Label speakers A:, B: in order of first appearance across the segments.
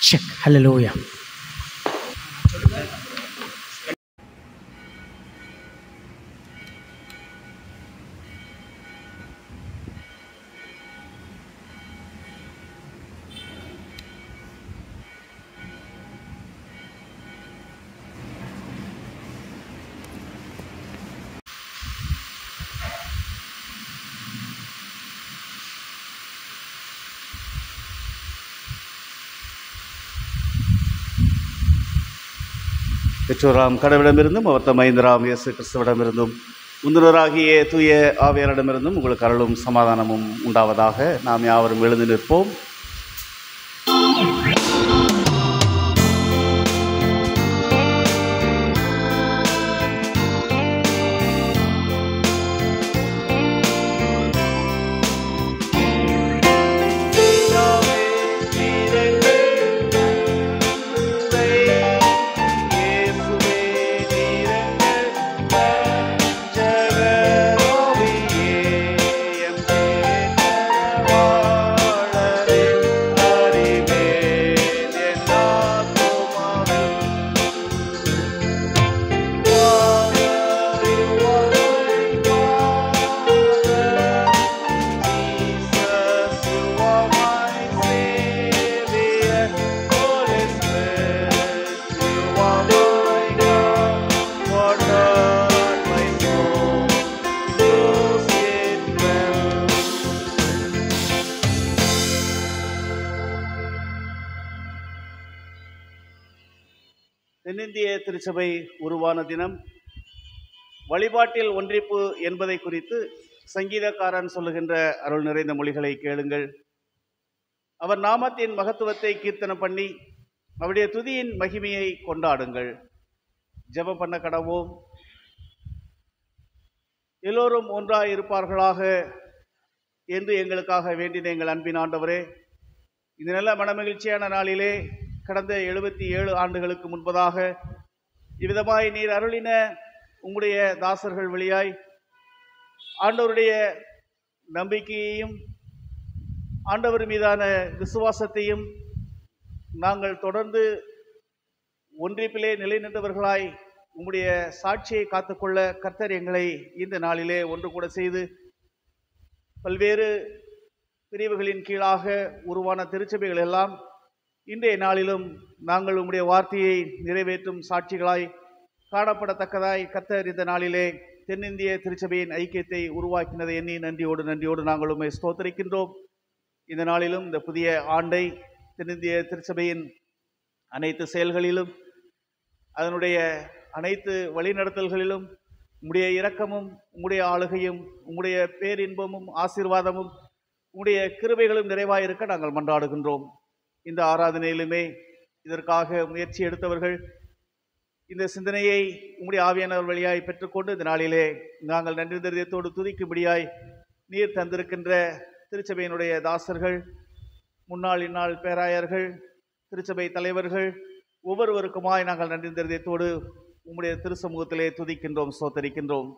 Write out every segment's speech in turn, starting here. A: check. Hallelujah.
B: பெற்றோராம் கடவுளிடமிருந்தும் அவர் தம் ஐந்தராம் இயேசு கிறிஸ்துவிடமிருந்தும் முந்தினோராகிய தூய ஆவியரிடமிருந்தும் உங்களுக்கு அருளும் சமாதானமும் உண்டாவதாக நாம் யாவரும் எழுந்து நிற்போம் ஏற்பாட்டில் ஒன்றிப்பு என்பதை குறித்து சங்கீதக்காரன் சொல்லுகின்ற அருள் நிறைந்த மொழிகளை கேளுங்கள் அவர் நாமத்தின் மகத்துவத்தை கீர்த்தனம் பண்ணி அவருடைய துதியின் மகிமையை கொண்டாடுங்கள் ஜெப பண்ண கடவோம் எல்லோரும் ஒன்றாக இருப்பார்களாக என்று எங்களுக்காக வேண்டின எங்கள் அன்பின் ஆண்டவரே இந்த நல்ல மனமகிழ்ச்சியான நாளிலே கடந்த எழுபத்தி ஏழு ஆண்டுகளுக்கு முன்பதாக இவ்விதமாய் நீர் அருளின உங்களுடைய தாசர்கள் வழியாய் ஆண்டவருடைய நம்பிக்கையையும் ஆண்டவர் மீதான விசுவாசத்தையும் நாங்கள் தொடர்ந்து ஒன்றிப்பிலே நிலைநின்றவர்களாய் உங்களுடைய சாட்சியை காத்துக்கொள்ள கர்த்தர் எங்களை இந்த நாளிலே ஒன்று கூட செய்து பல்வேறு பிரிவுகளின் கீழாக உருவான திருச்சபைகள் எல்லாம் இன்றைய நாளிலும் நாங்கள் உங்களுடைய வார்த்தையை நிறைவேற்றும் சாட்சிகளாய் காணப்படத்தக்கதாய் கத்தர் இந்த நாளிலே தென்னிந்திய திருச்சபையின் ஐக்கியத்தை உருவாக்கினதை எண்ணி நன்றியோடு நன்றியோடு நாங்கள் உண்மை ஸ்தோத்தரிக்கின்றோம் இந்த நாளிலும் இந்த புதிய ஆண்டை தென்னிந்திய திருச்சபையின் அனைத்து செயல்களிலும் அதனுடைய அனைத்து வழிநடத்தல்களிலும் உம்முடைய இரக்கமும் உம்முடைய ஆளுகையும் உம்முடைய பேரின்பமும் ஆசீர்வாதமும் உம்முடைய கிருபைகளும் நிறைவாக இருக்க நாங்கள் மன்றாடுகின்றோம் இந்த ஆராதனையிலுமே இதற்காக முயற்சி எடுத்தவர்கள் இந்த சிந்தனையை உங்களுடைய ஆவியானவர் வழியாய் பெற்றுக்கொண்டு இந்த நாளிலே நாங்கள் நன்றி தரியத்தோடு துதிக்கும்படியாய் நீர் தந்திருக்கின்ற திருச்சபையினுடைய தாசர்கள் முன்னாள் இந்நாள் பேராயர்கள் திருச்சபை தலைவர்கள் ஒவ்வொருவருக்குமாய் நாங்கள் நன்றி தரியத்தோடு உங்களுடைய திருச்சமூகத்திலே துதிக்கின்றோம் சோத்தரிக்கின்றோம்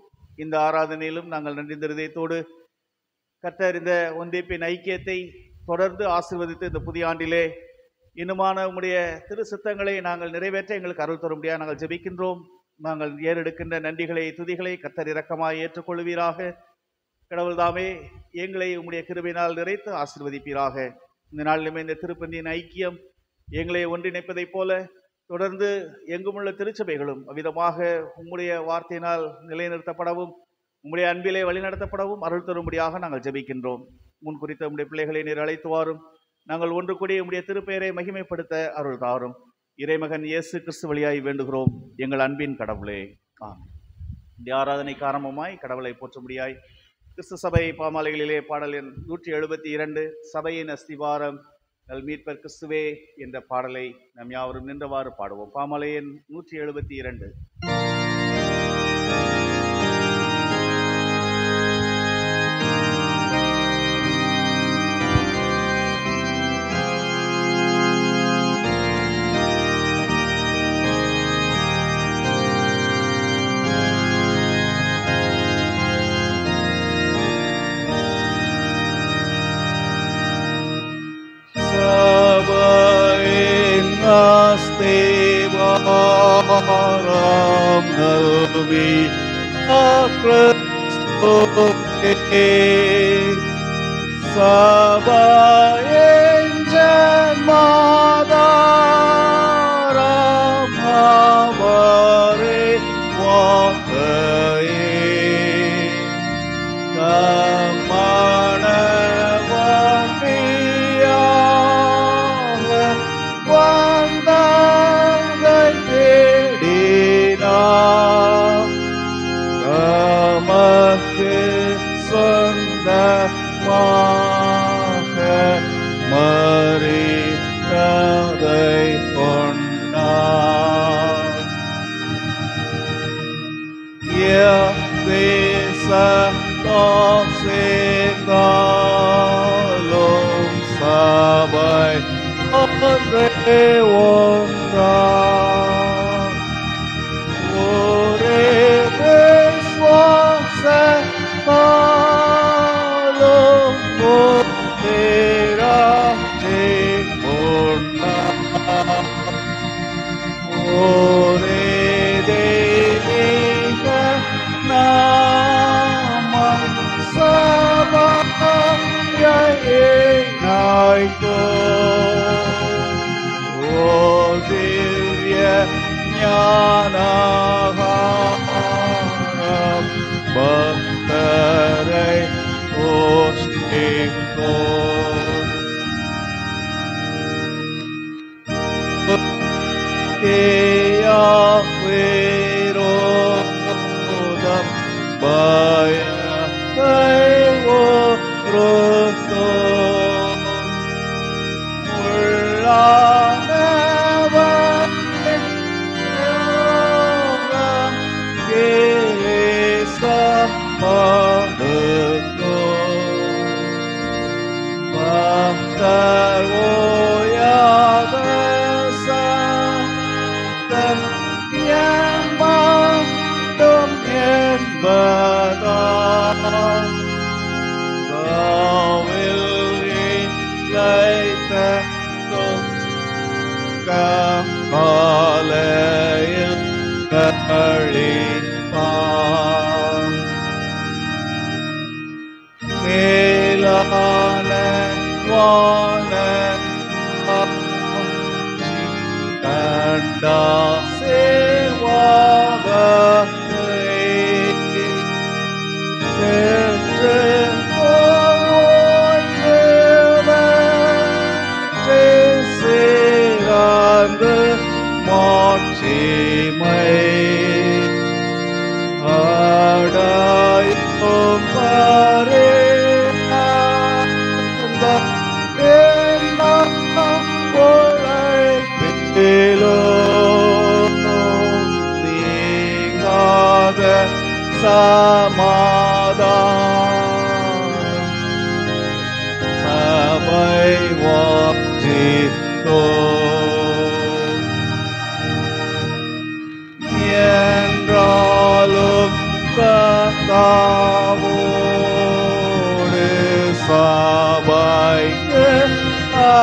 B: இந்த ஆராதனையிலும் நாங்கள் நன்றி தரியத்தோடு கத்தறிந்த ஒன்றிப்பின் ஐக்கியத்தை தொடர்ந்து ஆசிர்வதித்து இந்த புதிய ஆண்டிலே இன்னுமான உங்களுடைய திரு சித்தங்களை நாங்கள் நிறைவேற்ற எங்களுக்கு அருள் தரும் முடியாது நாங்கள் ஜெபிக்கின்றோம் நாங்கள் ஏறெடுக்கின்ற நன்றிகளை துதிகளை கத்தர் இரக்கமாக ஏற்றுக்கொள்வீராக தாமே எங்களை உம்முடைய கிருபினால் நிறைத்து ஆசிர்வதிப்பீராக இந்த நாளிலுமே இந்த திருப்பந்தியின் ஐக்கியம் எங்களை ஒன்றிணைப்பதைப் போல தொடர்ந்து எங்குமுள்ள திருச்சபைகளும் அவ்விதமாக உம்முடைய வார்த்தையினால் நிலைநிறுத்தப்படவும் உம்முடைய அன்பிலே வழிநடத்தப்படவும் அருள் தரும்படியாக நாங்கள் ஜெபிக்கின்றோம் முன் குறித்த உங்களுடைய பிள்ளைகளை நீர் அழைத்து வாரும் நாங்கள் ஒன்று கூடிய உம்முடைய திருப்பெயரை மகிமைப்படுத்த அருள் தாரும் இறைமகன் இயேசு கிறிஸ்து வழியாய் வேண்டுகிறோம் எங்கள் அன்பின் கடவுளே ஆம் இந்த ஆராதனை காரணமாய் கடவுளை போற்ற முடியாய் கிறிஸ்து சபை பாமாலைகளிலே பாடல் எண் நூற்றி எழுபத்தி இரண்டு சபையின் அஸ்திவாரம் நல் மீட்பர் கிறிஸ்துவே என்ற பாடலை நம் யாவரும் நின்றவாறு பாடுவோம் பாமலையின் நூற்றி எழுபத்தி
C: இரண்டு far from Naomi, a crest of Saba angel mother of what 我。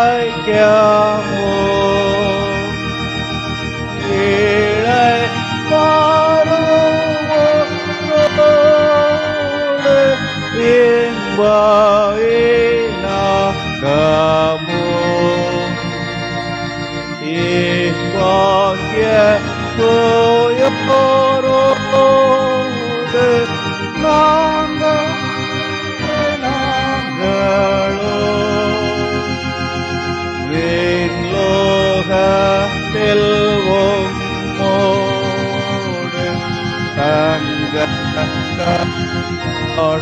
C: क्या நின்றவாறு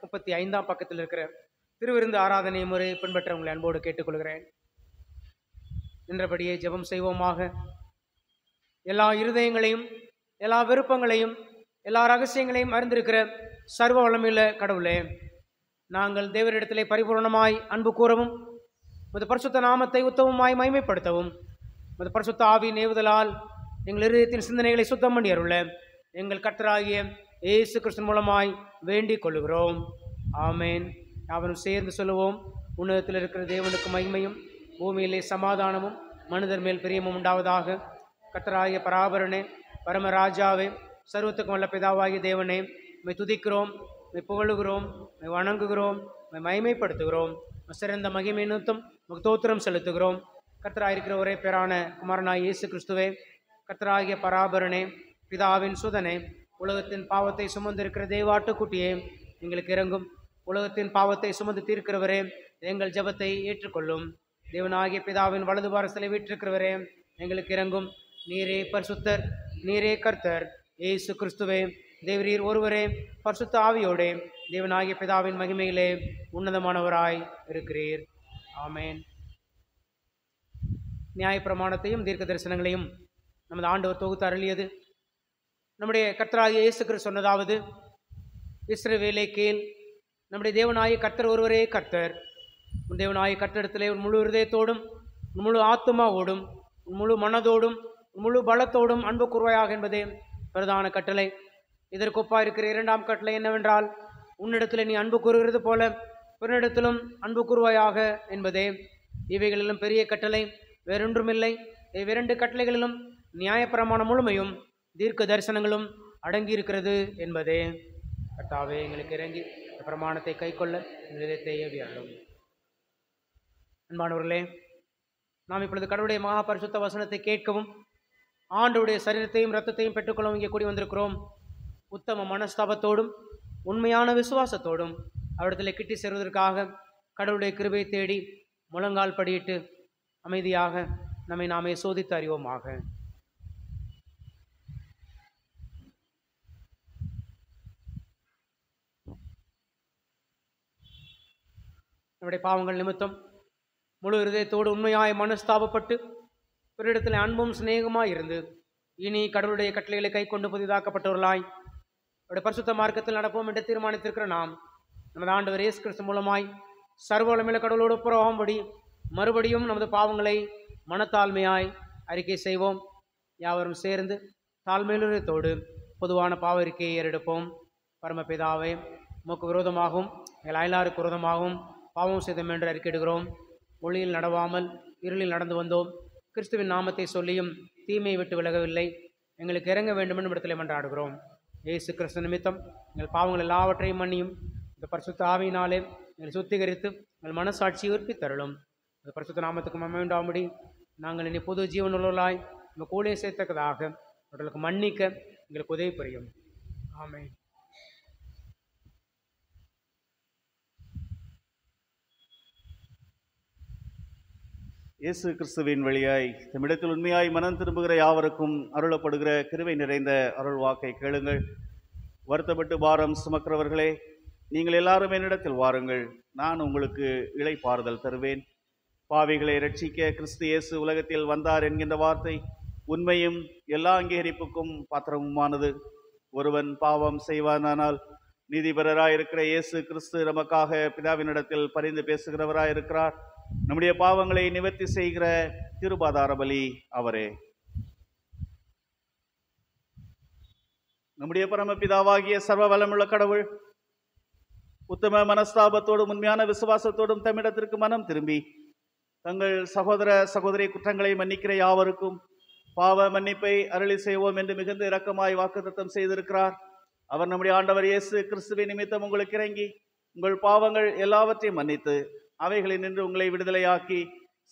A: முப்பத்தி ஐந்தாம் பக்கத்தில் இருக்கிற திருவிருந்து ஆராதனை முறையை பின்பற்ற உங்களை அன்போடு கேட்டுக்கொள்கிறேன் நின்றபடியே ஜெபம் செய்வோமாக எல்லா இருதயங்களையும் எல்லா விருப்பங்களையும் எல்லா ரகசியங்களையும் அறிந்திருக்கிற சர்வ வளமையில் கடவுளே நாங்கள் தேவரிடத்திலே பரிபூர்ணமாய் அன்பு கூறவும் மத பரிசுத்த நாமத்தை உத்தமமாய் மைமைப்படுத்தவும் மத பரிசுத்த ஆவி நேவுதலால் எங்கள் இருதயத்தின் சிந்தனைகளை சுத்தம் பண்ணி அருள எங்கள் கற்றராகிய இயேசு கிருஷ்ணன் மூலமாய் வேண்டிக் கொள்ளுகிறோம் ஆமேன் அவனும் சேர்ந்து சொல்லுவோம் உன்னதத்தில் இருக்கிற தேவனுக்கு மகிமையும் பூமியிலே சமாதானமும் மனிதர் மேல் பிரியமும் உண்டாவதாக கத்தராகிய பராபரனே பரமராஜாவே சர்வத்துக்கும் வல்ல பிதாவாகிய தேவனே உண்மை துதிக்கிறோம் உண்மை புகழுகிறோம் உண்மை வணங்குகிறோம் உண்மை மகிமைப்படுத்துகிறோம் சிறந்த மகிமை நிமித்தம் தோத்திரம் செலுத்துகிறோம் கர்த்தராயிருக்கிற ஒரே பேரான குமாரனாய் இயேசு கிறிஸ்துவே கர்த்தராகிய பராபரனே பிதாவின் சுதனே உலகத்தின் பாவத்தை சுமந்திருக்கிற தெய்வாட்டுக்குட்டியே எங்களுக்கு இறங்கும் உலகத்தின் பாவத்தை சுமந்து தீர்க்கிறவரே எங்கள் ஜபத்தை ஏற்றுக்கொள்ளும் தேவனாகிய பிதாவின் வலது பாரசலை வீட்டிருக்கிறவரே எங்களுக்கு இறங்கும் நீரே பரிசுத்தர் நீரே கர்த்தர் ஏசு கிறிஸ்துவே தேவரீர் ஒருவரே பரிசுத்த ஆவியோடே தேவனாகிய பிதாவின் மகிமையிலே உன்னதமானவராய் இருக்கிறீர் ஆமேன் நியாயப்பிரமாணத்தையும் தீர்க்க தரிசனங்களையும் நமது ஆண்டவர் தொகுத்து அருளியது நம்முடைய கர்த்தராகிய இயேசுக்கிற சொன்னதாவது வேலை கேள் நம்முடைய தேவனாய கர்த்தர் ஒருவரே கர்த்தர் உன் தேவனாய கர்த்தடத்திலே உன் முழு ஹிருதயத்தோடும் உன் முழு ஆத்துமாவோடும் உன் முழு மனதோடும் உன் முழு பலத்தோடும் அன்பு கூறுவாயாக என்பதே பிரதான கட்டளை இதற்கொப்பா இருக்கிற இரண்டாம் கட்டளை என்னவென்றால் உன்னிடத்தில் நீ அன்பு கூறுகிறது போல பிறனிடத்திலும் அன்பு கூறுவாயாக என்பதே இவைகளிலும் பெரிய கட்டளை வேறொன்றுமில்லை இவ்விரண்டு கட்டளைகளிலும் நியாயப்பிரமாண முழுமையும் தீர்க்க தரிசனங்களும் அடங்கியிருக்கிறது என்பதே கட்டாவே எங்களுக்கு இறங்கி பிரமாணத்தை கைக்கொள்ள கொள்ள தேவையாகும் அன்பானவர்களே நாம் இப்பொழுது கடவுளுடைய மகா பரிசுத்த வசனத்தை கேட்கவும் ஆண்டுடைய சரீரத்தையும் ரத்தத்தையும் பெற்றுக்கொள்ளவும் இங்கே கூடி வந்திருக்கிறோம் உத்தம மனஸ்தாபத்தோடும் உண்மையான விசுவாசத்தோடும் அவரிடத்தில் கிட்டி சேர்வதற்காக கடவுளுடைய கிருபை தேடி முழங்கால் படியிட்டு அமைதியாக நம்மை நாமே சோதித்து அறிவோமாக நம்முடைய பாவங்கள் நிமித்தம் முழு இருதயத்தோடு உண்மையாய் மனஸ்தாபப்பட்டு பிறரிடத்தில் அன்பும் சிநேகமாய் இருந்து இனி கடவுளுடைய கட்டளைகளை கை கொண்டு புதிதாக்கப்பட்டவர்களாய் அப்படி பரிசுத்த மார்க்கத்தில் நடப்போம் என்று தீர்மானித்திருக்கிற நாம் நமது ஆண்டவர் இயேசு கிறிஸ்து மூலமாய் சர்வலமையில கடவுளோடு புறவாகும்படி மறுபடியும் நமது பாவங்களை மனத்தாழ்மையாய் அறிக்கை செய்வோம் யாவரும் சேர்ந்து தாழ்மையுள்ளத்தோடு பொதுவான பாவ அறிக்கையை ஏறெடுப்போம் பரமபிதாவே மூக்கு விரோதமாகவும் எங்கள் அயலாருக்கு விரோதமாகவும் பாவம் செய்தோம் என்று அறிக்கையிடுகிறோம் ஒளியில் நடவாமல் இருளில் நடந்து வந்தோம் கிறிஸ்துவின் நாமத்தை சொல்லியும் தீமையை விட்டு விலகவில்லை எங்களுக்கு இறங்க வேண்டும் என்று இடத்திலே மன்றாடுகிறோம் இயேசு கிறிஸ்து நிமித்தம் எங்கள் பாவங்கள் எல்லாவற்றையும் மன்னியும் இந்த பரிசுத்த ஆவியினாலே எங்களை சுத்திகரித்து எங்கள் மனசாட்சியை உறுப்பித்தருளும் இந்த பரிசுத்த நாமத்துக்கு அமைண்டாம்படி நாங்கள் இனி புது ஜீவனுள்ளலாய் உங்கள் கூலியை சேர்த்தக்கதாக அவர்களுக்கு மன்னிக்க எங்களுக்கு உதவி புரியும் ஆமை
B: இயேசு கிறிஸ்துவின் வழியாய் தமிழத்தில் உண்மையாய் மனம் திரும்புகிற யாவருக்கும் அருளப்படுகிற கிருவை நிறைந்த அருள் வாக்கை கேளுங்கள் வருத்தப்பட்டு பாரம் சுமக்கிறவர்களே நீங்கள் எல்லாரும் என்னிடத்தில் வாருங்கள் நான் உங்களுக்கு இளைப்பாறுதல் தருவேன் பாவிகளை ரட்சிக்க கிறிஸ்து இயேசு உலகத்தில் வந்தார் என்கின்ற வார்த்தை உண்மையும் எல்லா அங்கீகரிப்புக்கும் பாத்திரமுமானது ஒருவன் பாவம் செய்வானானால் நீதிபரராயிருக்கிற இயேசு கிறிஸ்து நமக்காக பிதாவினிடத்தில் பரிந்து பேசுகிறவராயிருக்கிறார் இருக்கிறார் நம்முடைய பாவங்களை நிவர்த்தி செய்கிற திருபாதார பலி அவரே நம்முடைய பரமபிதாவாகிய சர்வ வளமுள்ள கடவுள் உத்தம மனஸ்தாபத்தோடும் உண்மையான விசுவாசத்தோடும் தமிழத்திற்கு மனம் திரும்பி தங்கள் சகோதர சகோதரி குற்றங்களை மன்னிக்கிற யாவருக்கும் பாவ மன்னிப்பை அருளி செய்வோம் என்று மிகுந்த இரக்கமாய் வாக்குத்தத்தம் செய்திருக்கிறார் அவர் நம்முடைய ஆண்டவர் இயேசு கிறிஸ்துவை நிமித்தம் உங்களுக்கு இறங்கி உங்கள் பாவங்கள் எல்லாவற்றையும் மன்னித்து அவைகளை நின்று உங்களை விடுதலையாக்கி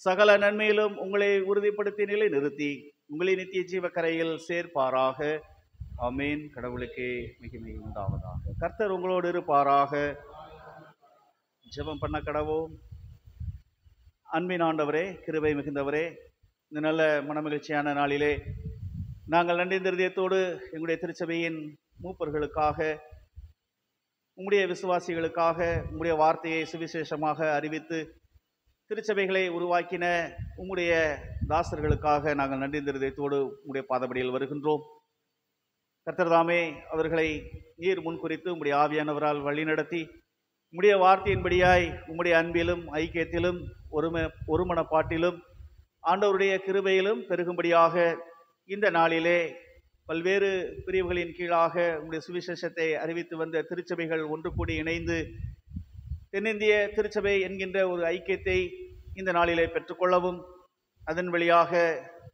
B: சகல நன்மையிலும் உங்களை உறுதிப்படுத்தி நிலை நிறுத்தி உங்களை நித்திய ஜீவக்கரையில் சேர்ப்பாராக அமீன் கடவுளுக்கே மிக மிக உண்டாவதாக கர்த்தர் உங்களோடு இருப்பாராக ஜெபம் பண்ண கடவோ அன்பின் ஆண்டவரே கிருபை மிகுந்தவரே இந்த நல்ல மனமகிழ்ச்சியான நாளிலே நாங்கள் நன்றி திருதயத்தோடு எங்களுடைய திருச்சபையின் மூப்பர்களுக்காக உங்களுடைய விசுவாசிகளுக்காக உங்களுடைய வார்த்தையை சுவிசேஷமாக அறிவித்து திருச்சபைகளை உருவாக்கின உங்களுடைய தாசர்களுக்காக நாங்கள் நன்றி திருதயத்தோடு உங்களுடைய பாதபடியில் வருகின்றோம் கர்த்தர்தாமே அவர்களை நீர் முன்குறித்து உங்களுடைய ஆவியானவரால் வழிநடத்தி உங்களுடைய வார்த்தையின்படியாய் உம்முடைய அன்பிலும் ஐக்கியத்திலும் ஒரும ஒருமனப்பாட்டிலும் ஆண்டவருடைய கிருபையிலும் பெருகும்படியாக இந்த நாளிலே பல்வேறு பிரிவுகளின் கீழாக உங்களுடைய சுவிசேஷத்தை அறிவித்து வந்த திருச்சபைகள் ஒன்று கூடி இணைந்து தென்னிந்திய திருச்சபை என்கின்ற ஒரு ஐக்கியத்தை இந்த நாளிலே பெற்றுக்கொள்ளவும் அதன் வழியாக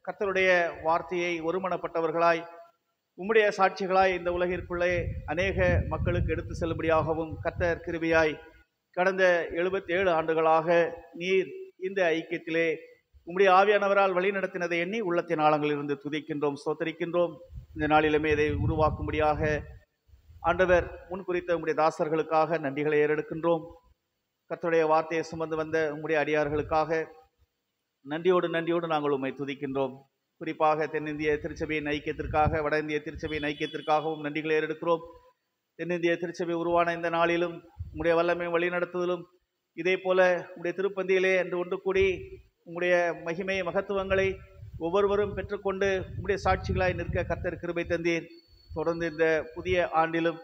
B: கத்தருடைய வார்த்தையை ஒருமனப்பட்டவர்களாய் உம்முடைய சாட்சிகளாய் இந்த உலகிற்குள்ளே அநேக மக்களுக்கு எடுத்து செல்லும்படியாகவும் கத்தர் கிருபியாய் கடந்த எழுபத்தி ஏழு ஆண்டுகளாக நீர் இந்த ஐக்கியத்திலே உம்முடைய ஆவியானவரால் வழி நடத்தினதை எண்ணி உள்ளத்தின் இருந்து துதிக்கின்றோம் சோத்தரிக்கின்றோம் இந்த நாளிலுமே இதை உருவாக்கும்படியாக ஆண்டவர் முன் குறித்த உம்முடைய தாசர்களுக்காக நன்றிகளை ஏறெடுக்கின்றோம் கர்த்தருடைய வார்த்தையை சுமந்து வந்த உம்முடைய அடியார்களுக்காக நன்றியோடு நன்றியோடு நாங்கள் உம்மை துதிக்கின்றோம் குறிப்பாக தென்னிந்திய திருச்சபையின் ஐக்கியத்திற்காக வட இந்திய திருச்சபையின் ஐக்கியத்திற்காகவும் நன்றிகளை ஏறெடுக்கிறோம் தென்னிந்திய திருச்சபை உருவான இந்த நாளிலும் உடைய வல்லமை வழிநடத்துதலும் இதே போல உங்களுடைய திருப்பந்தியிலே என்று ஒன்று கூடி உங்களுடைய மகிமை மகத்துவங்களை ஒவ்வொருவரும் பெற்றுக்கொண்டு உங்களுடைய சாட்சிகளாய் நிற்க கத்தர் கிருபை தந்தீர் தொடர்ந்து இந்த புதிய ஆண்டிலும்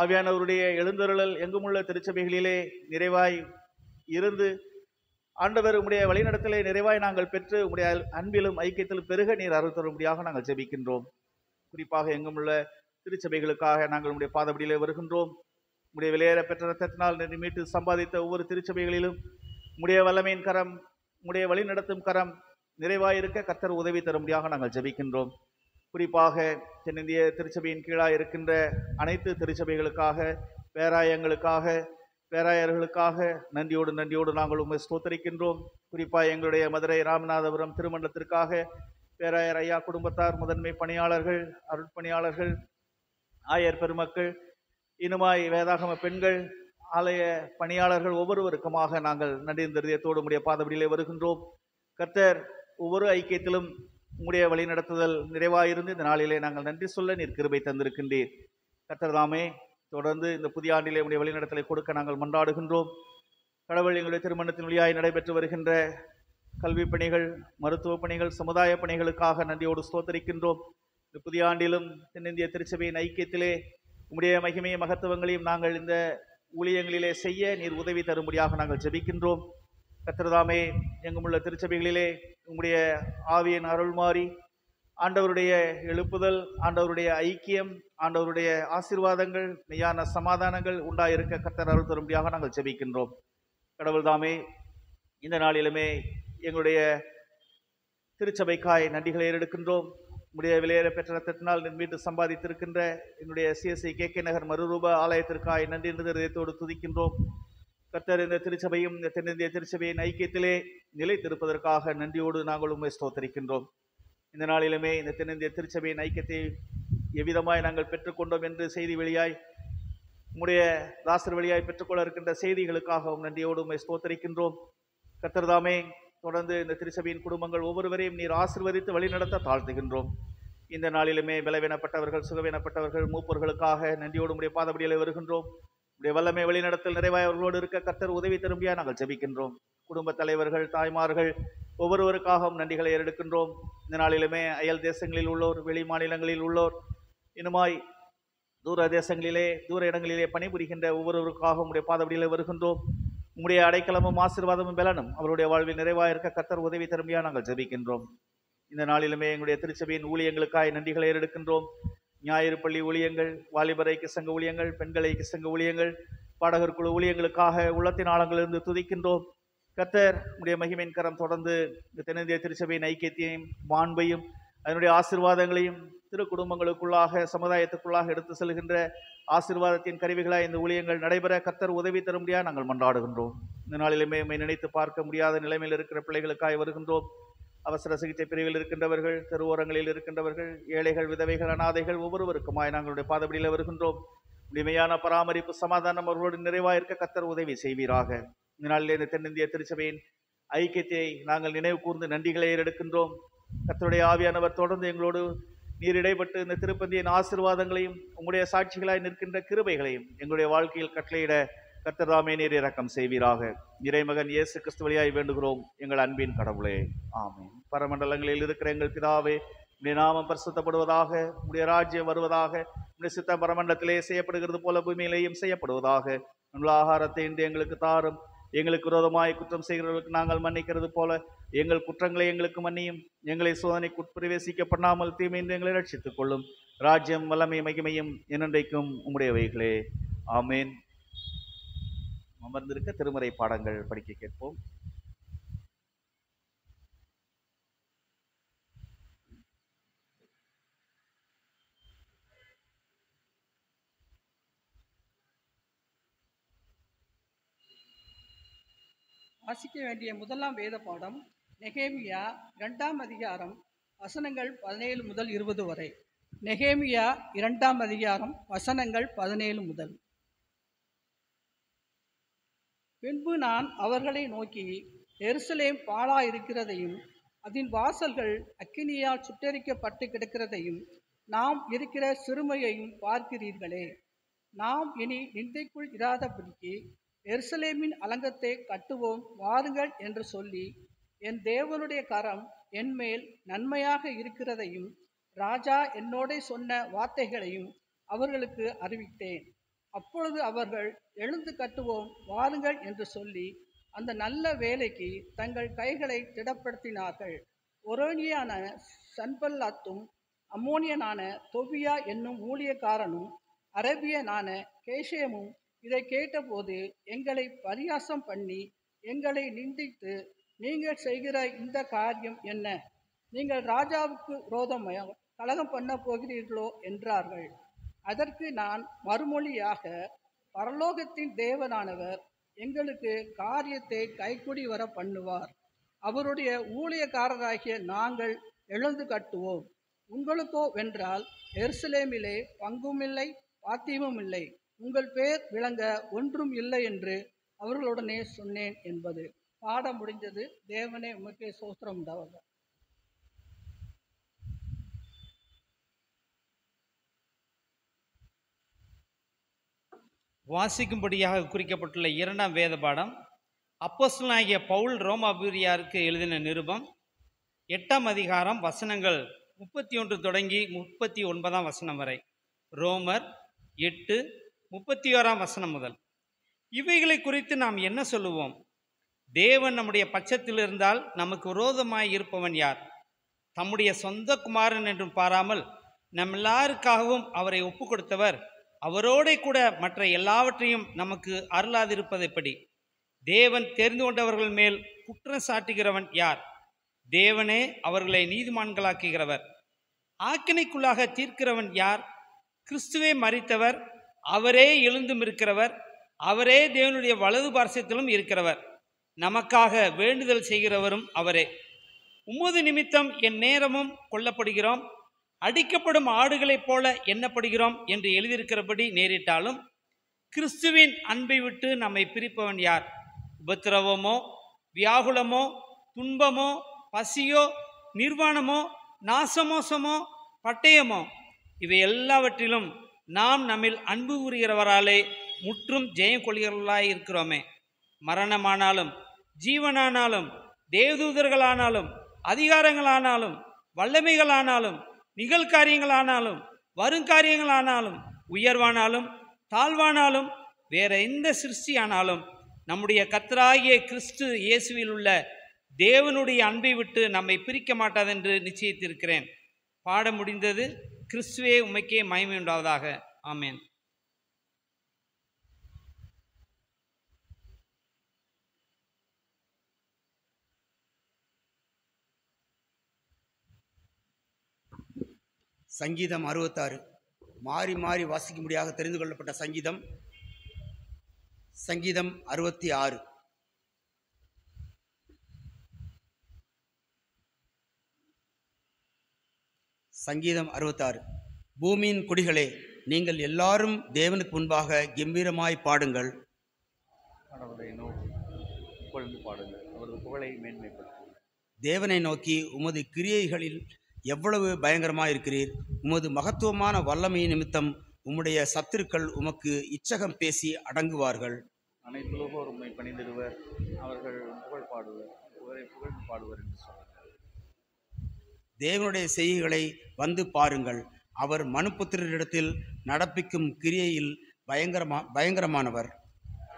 B: ஆவியானவருடைய எழுந்தருளல் எங்குமுள்ள திருச்சபைகளிலே நிறைவாய் இருந்து ஆண்டவர் உடைய வழிநடத்திலே நிறைவாய் நாங்கள் பெற்று உடைய அன்பிலும் ஐக்கியத்திலும் பெருக நீர் அருள் தரும்படியாக நாங்கள் ஜெபிக்கின்றோம் குறிப்பாக எங்குமுள்ள திருச்சபைகளுக்காக நாங்கள் உடைய பாதபடியிலே வருகின்றோம் உடைய விளையாட பெற்ற ரத்தத்தினால் மீட்டு சம்பாதித்த ஒவ்வொரு திருச்சபைகளிலும் உடைய வல்லமையின் கரம் உங்களுடைய வழி நடத்தும் கரம் நிறைவாயிருக்க கர்த்தர் உதவி தரும்படியாக நாங்கள் ஜெபிக்கின்றோம் குறிப்பாக தென்னிந்திய திருச்சபையின் கீழாக இருக்கின்ற அனைத்து திருச்சபைகளுக்காக பேராயங்களுக்காக பேராயர்களுக்காக நன்றியோடு நன்றியோடு நாங்கள் உங்கள் ஸ்தோத்தரிக்கின்றோம் குறிப்பாக எங்களுடைய மதுரை ராமநாதபுரம் திருமண்டலத்திற்காக பேராயர் ஐயா குடும்பத்தார் முதன்மை பணியாளர்கள் அருட்பணியாளர்கள் ஆயர் பெருமக்கள் இனுமாய் வேதாகம பெண்கள் ஆலய பணியாளர்கள் ஒவ்வொருவருக்குமாக நாங்கள் நன்றி இருதயத்தோடு உடைய பாதபடியிலே வருகின்றோம் கர்த்தர் ஒவ்வொரு ஐக்கியத்திலும் உங்களுடைய வழிநடத்துதல் நிறைவாயிருந்து இந்த நாளிலே நாங்கள் நன்றி சொல்ல நீர் கிருபை தந்திருக்கின்றீர் கர்த்தர் தாமே தொடர்ந்து இந்த புதிய ஆண்டிலே உடைய வழிநடத்தலை கொடுக்க நாங்கள் மன்றாடுகின்றோம் கடவுள் எங்களுடைய திருமணத்தின் வழியாய் நடைபெற்று வருகின்ற கல்வி பணிகள் மருத்துவ பணிகள் சமுதாய பணிகளுக்காக நன்றியோடு ஸ்தோத்தரிக்கின்றோம் இந்த புதிய ஆண்டிலும் தென்னிந்திய திருச்சபையின் ஐக்கியத்திலே உங்களுடைய மகிமையை மகத்துவங்களையும் நாங்கள் இந்த ஊழியங்களிலே செய்ய நீர் உதவி தரும்படியாக நாங்கள் ஜெபிக்கின்றோம் கத்திரதாமே உள்ள திருச்சபைகளிலே உங்களுடைய ஆவியின் அருள் மாறி ஆண்டவருடைய எழுப்புதல் ஆண்டவருடைய ஐக்கியம் ஆண்டவருடைய ஆசீர்வாதங்கள் மெய்யான சமாதானங்கள் உண்டாயிருக்க கத்தர் அருள் தரும்படியாக நாங்கள் ஜெபிக்கின்றோம் கடவுள்தாமே இந்த நாளிலுமே எங்களுடைய திருச்சபைக்காய் நன்றிகளை ஏறெடுக்கின்றோம் முடிய விலையில பெற்ற ரத்தத்தினால் வீட்டு சம்பாதித்திருக்கின்ற என்னுடைய சிஎஸ்ஐ கே கே நகர் மறுரூப ஆலயத்திற்காய் நன்றி என்று இதயத்தோடு துதிக்கின்றோம் கத்தர் இந்த திருச்சபையும் இந்த தென்னிந்திய திருச்சபையின் ஐக்கியத்திலே நிலைத்திருப்பதற்காக நன்றியோடு நாங்கள் உண்மை ஸ்தோத்தரிக்கின்றோம் இந்த நாளிலுமே இந்த தென்னிந்திய திருச்சபையின் ஐக்கியத்தை எவ்விதமாய் நாங்கள் பெற்றுக்கொண்டோம் என்று செய்தி வெளியாய் உங்களுடைய தாசர் வழியாய் பெற்றுக்கொள்ள இருக்கின்ற செய்திகளுக்காகவும் நன்றியோடு உண்மை ஸ்தோத்தரிக்கின்றோம் கத்தர்தாமே தொடர்ந்து இந்த திருச்சபையின் குடும்பங்கள் ஒவ்வொருவரையும் நீர் ஆசிர்வதித்து வழிநடத்த தாழ்த்துகின்றோம் இந்த நாளிலுமே விளைவினப்பட்டவர்கள் சுகவினப்பட்டவர்கள் மூப்பர்களுக்காக நன்றியோடு உடைய பாதபடியில் வருகின்றோம் உடைய வல்லமை வழிநடத்தல் நிறைவாயவர்களோடு இருக்க கத்தர் உதவி திரும்பியா நாங்கள் ஜபிக்கின்றோம் குடும்ப தலைவர்கள் தாய்மார்கள் ஒவ்வொருவருக்காகவும் நன்றிகளை எடுக்கின்றோம் இந்த நாளிலுமே அயல் தேசங்களில் உள்ளோர் வெளி மாநிலங்களில் உள்ளோர் இனிமாய் தூர தேசங்களிலே தூர இடங்களிலே பணிபுரிகின்ற ஒவ்வொருவருக்காகவும் உடைய பாதபடியில் வருகின்றோம் உங்களுடைய அடைக்கலமும் ஆசீர்வாதமும் பலனும் அவருடைய வாழ்வில் நிறைவாக இருக்க கத்தர் உதவி தருமையாக நாங்கள் ஜபிக்கின்றோம் இந்த நாளிலுமே எங்களுடைய திருச்சபையின் ஊழியங்களுக்காக நன்றிகளை ஏறெடுக்கின்றோம் ஞாயிறு பள்ளி ஊழியங்கள் வாலிபரை கிசங்க ஊழியங்கள் பெண்களை கிசங்க ஊழியங்கள் பாடகர் குழு ஊழியங்களுக்காக உள்ளத்தின் ஆழங்களிலிருந்து துதிக்கின்றோம் கத்தர் உடைய மகிமையின் கரம் தொடர்ந்து இந்த தென்னிந்திய திருச்சபையின் ஐக்கியத்தையும் மாண்பையும் அதனுடைய ஆசிர்வாதங்களையும் திரு குடும்பங்களுக்குள்ளாக சமுதாயத்துக்குள்ளாக எடுத்து செல்கின்ற ஆசிர்வாதத்தின் கருவிகளாக இந்த ஊழியங்கள் நடைபெற கத்தர் உதவி தரும்படியாக நாங்கள் மன்றாடுகின்றோம் இந்த நாளிலுமே உண்மை நினைத்து பார்க்க முடியாத நிலைமையில் இருக்கிற பிள்ளைகளுக்காக வருகின்றோம் அவசர சிகிச்சை பிரிவில் இருக்கின்றவர்கள் தெருவோரங்களில் இருக்கின்றவர்கள் ஏழைகள் விதவைகள் அனாதைகள் ஒவ்வொருவருக்குமாய் நாங்களுடைய பாதபடியில் வருகின்றோம் இனிமையான பராமரிப்பு சமாதானம் அவர்களோடு நிறைவாக இருக்க கத்தர் உதவி செய்வீராக இந்த நாளிலே இந்த தென்னிந்திய திருச்சபையின் ஐக்கியத்தை நாங்கள் நினைவு கூர்ந்து நன்றிகளை எடுக்கின்றோம் கத்தருடைய ஆவியானவர் தொடர்ந்து எங்களோடு நீர் இடைப்பட்டு இந்த திருப்பந்தியின் ஆசிர்வாதங்களையும் உங்களுடைய சாட்சிகளாய் நிற்கின்ற கிருபைகளையும் எங்களுடைய வாழ்க்கையில் கட்டளையிட கத்தராமே நீர் இறக்கம் செய்வீராக இறைமகன் இயேசு கிறிஸ்துவலியாய் வேண்டுகிறோம் எங்கள் அன்பின் கடவுளே ஆமே பரமண்டலங்களில் இருக்கிற எங்கள் பிதாவே உடைய நாமம் பரிசுத்தப்படுவதாக உடைய ராஜ்யம் வருவதாக உடைய சித்த பரமண்டலத்திலே செய்யப்படுகிறது போல பூமியிலேயும் செய்யப்படுவதாக உங்கள் ஆகாரத்தை இன்று எங்களுக்கு தாரும் எங்களுக்கு விரோதமாய் குற்றம் செய்கிறவர்களுக்கு நாங்கள் மன்னிக்கிறது போல எங்கள் குற்றங்களை எங்களுக்கு மன்னியும் எங்களை சோதனைக்கு உட்பிரவேசிக்க பண்ணாமல் தீமைந்து எங்களை ரட்சித்துக் கொள்ளும் ராஜ்யம் வல்லமை மகிமையும் என்னென்றைக்கும் உம்முடையவைகளே ஆமேன் அமர்ந்திருக்க திருமறை பாடங்கள் படிக்க கேட்போம்
D: வாசிக்க வேண்டிய முதலாம் வேத பாடம் நெகேமியா இரண்டாம் அதிகாரம் வசனங்கள் பதினேழு முதல் இருபது வரை நெகேமியா இரண்டாம் அதிகாரம் வசனங்கள் பதினேழு முதல் பின்பு நான் அவர்களை நோக்கி எருசலேம் பாலா இருக்கிறதையும் அதன் வாசல்கள் அக்கினியால் சுட்டரிக்கப்பட்டு கிடக்கிறதையும் நாம் இருக்கிற சிறுமையையும் பார்க்கிறீர்களே நாம் இனி நிந்தைக்குள் இராதபடிக்கு எருசலேமின் அலங்கத்தை கட்டுவோம் வாருங்கள் என்று சொல்லி என் தேவனுடைய கரம் என்மேல் நன்மையாக இருக்கிறதையும் ராஜா என்னோட சொன்ன வார்த்தைகளையும் அவர்களுக்கு அறிவித்தேன் அப்பொழுது அவர்கள் எழுந்து கட்டுவோம் வாருங்கள் என்று சொல்லி அந்த நல்ல வேலைக்கு தங்கள் கைகளை திடப்படுத்தினார்கள் ஒரோனியான சன்பல்லாத்தும் அம்மோனியனான தொபியா என்னும் ஊழியக்காரனும் அரேபியனான கேஷேமும் இதை கேட்டபோது எங்களை பரியாசம் பண்ணி எங்களை நிந்தித்து நீங்கள் செய்கிற இந்த காரியம் என்ன நீங்கள் ராஜாவுக்கு விரோதமாக கலகம் பண்ண போகிறீர்களோ என்றார்கள் அதற்கு நான் மறுமொழியாக பரலோகத்தின் தேவனானவர் எங்களுக்கு காரியத்தை கைக்குடி வர பண்ணுவார் அவருடைய ஊழியக்காரராகிய நாங்கள் எழுந்து கட்டுவோம் உங்களுக்கோ வென்றால் எருசலேமிலே பங்குமில்லை பாத்தியமும் இல்லை உங்கள் பேர் விளங்க ஒன்றும் இல்லை என்று அவர்களுடனே சொன்னேன் என்பது பாடம் முடிஞ்சது தேவனே உமக்கே சோஸ்திரம் உண்டாவது
E: வாசிக்கும்படியாக குறிக்கப்பட்டுள்ள இரண்டாம் வேத பாடம் அப்போஸ்லாகிய பவுல் ரோமாபுரியாருக்கு எழுதின நிருபம் எட்டாம் அதிகாரம் வசனங்கள் முப்பத்தி ஒன்று தொடங்கி முப்பத்தி ஒன்பதாம் வசனம் வரை ரோமர் எட்டு முப்பத்தி ஓராம் வசனம் முதல் இவைகளை குறித்து நாம் என்ன சொல்லுவோம் தேவன் நம்முடைய பட்சத்தில் இருந்தால் நமக்கு விரோதமாய் இருப்பவன் யார் தம்முடைய சொந்த குமாரன் என்றும் பாராமல் நம் எல்லாருக்காகவும் அவரை ஒப்பு கொடுத்தவர் அவரோட கூட மற்ற எல்லாவற்றையும் நமக்கு அருளாதிருப்பதைப்படி தேவன் தெரிந்து கொண்டவர்கள் மேல் குற்றம் சாட்டுகிறவன் யார் தேவனே அவர்களை நீதிமான்களாக்குகிறவர் ஆக்கினைக்குள்ளாக தீர்க்கிறவன் யார் கிறிஸ்துவே மறித்தவர் அவரே எழுந்தும் இருக்கிறவர் அவரே தேவனுடைய வலது பார்சத்திலும் இருக்கிறவர் நமக்காக வேண்டுதல் செய்கிறவரும் அவரே உமது நிமித்தம் என் நேரமும் கொல்லப்படுகிறோம் அடிக்கப்படும் ஆடுகளைப் போல எண்ணப்படுகிறோம் என்று எழுதியிருக்கிறபடி நேரிட்டாலும் கிறிஸ்துவின் அன்பை விட்டு நம்மை பிரிப்பவன் யார் உபத்திரவமோ வியாகுலமோ துன்பமோ பசியோ நிர்வாணமோ நாசமோசமோ பட்டயமோ இவை எல்லாவற்றிலும் நாம் நம்மில் அன்பு கூறுகிறவராலே முற்றும் ஜெயம் கொள்கிறவர்களாய் இருக்கிறோமே மரணமானாலும் ஜீவனானாலும் தேவதூதர்களானாலும் அதிகாரங்களானாலும் வல்லமைகளானாலும் நிகழ்காரியங்களானாலும் வருங்காரியங்களானாலும் உயர்வானாலும் தாழ்வானாலும் வேற எந்த சிருஷ்டியானாலும் நம்முடைய கத்தராகிய கிறிஸ்து இயேசுவில் உள்ள தேவனுடைய அன்பை விட்டு நம்மை பிரிக்க மாட்டாதென்று நிச்சயித்திருக்கிறேன் பாட முடிந்தது கிறிஸ்துவே உமைக்கே மயமை உண்டாவதாக ஆமேன்
F: சங்கீதம் அறுபத்தாறு மாறி மாறி வாசிக்க முடியாத தெரிந்து கொள்ளப்பட்ட சங்கீதம் சங்கீதம் அறுபத்தி ஆறு சங்கீதம் அறுபத்தாறு பூமியின் குடிகளே நீங்கள் எல்லாரும் தேவனுக்கு முன்பாக கம்பீரமாய் பாடுங்கள்
B: புகழ்ந்து பாடுங்கள் அவரது புகழை
F: தேவனை நோக்கி உமது கிரியைகளில் எவ்வளவு பயங்கரமாக இருக்கிறீர் உமது மகத்துவமான வல்லமை நிமித்தம் உம்முடைய சத்துருக்கள் உமக்கு இச்சகம் பேசி அடங்குவார்கள்
B: அனைத்துலோகோர் உண்மை பணிந்திருவர் அவர்கள் புகழ் பாடுவர் புகழ் புகழ்ந்து பாடுவர் என்று சொன்னார்
F: தேவனுடைய செய்திகளை வந்து பாருங்கள் அவர் மனுப்புத்திரரிடத்தில் நடப்பிக்கும் கிரியையில் பயங்கரமா பயங்கரமானவர்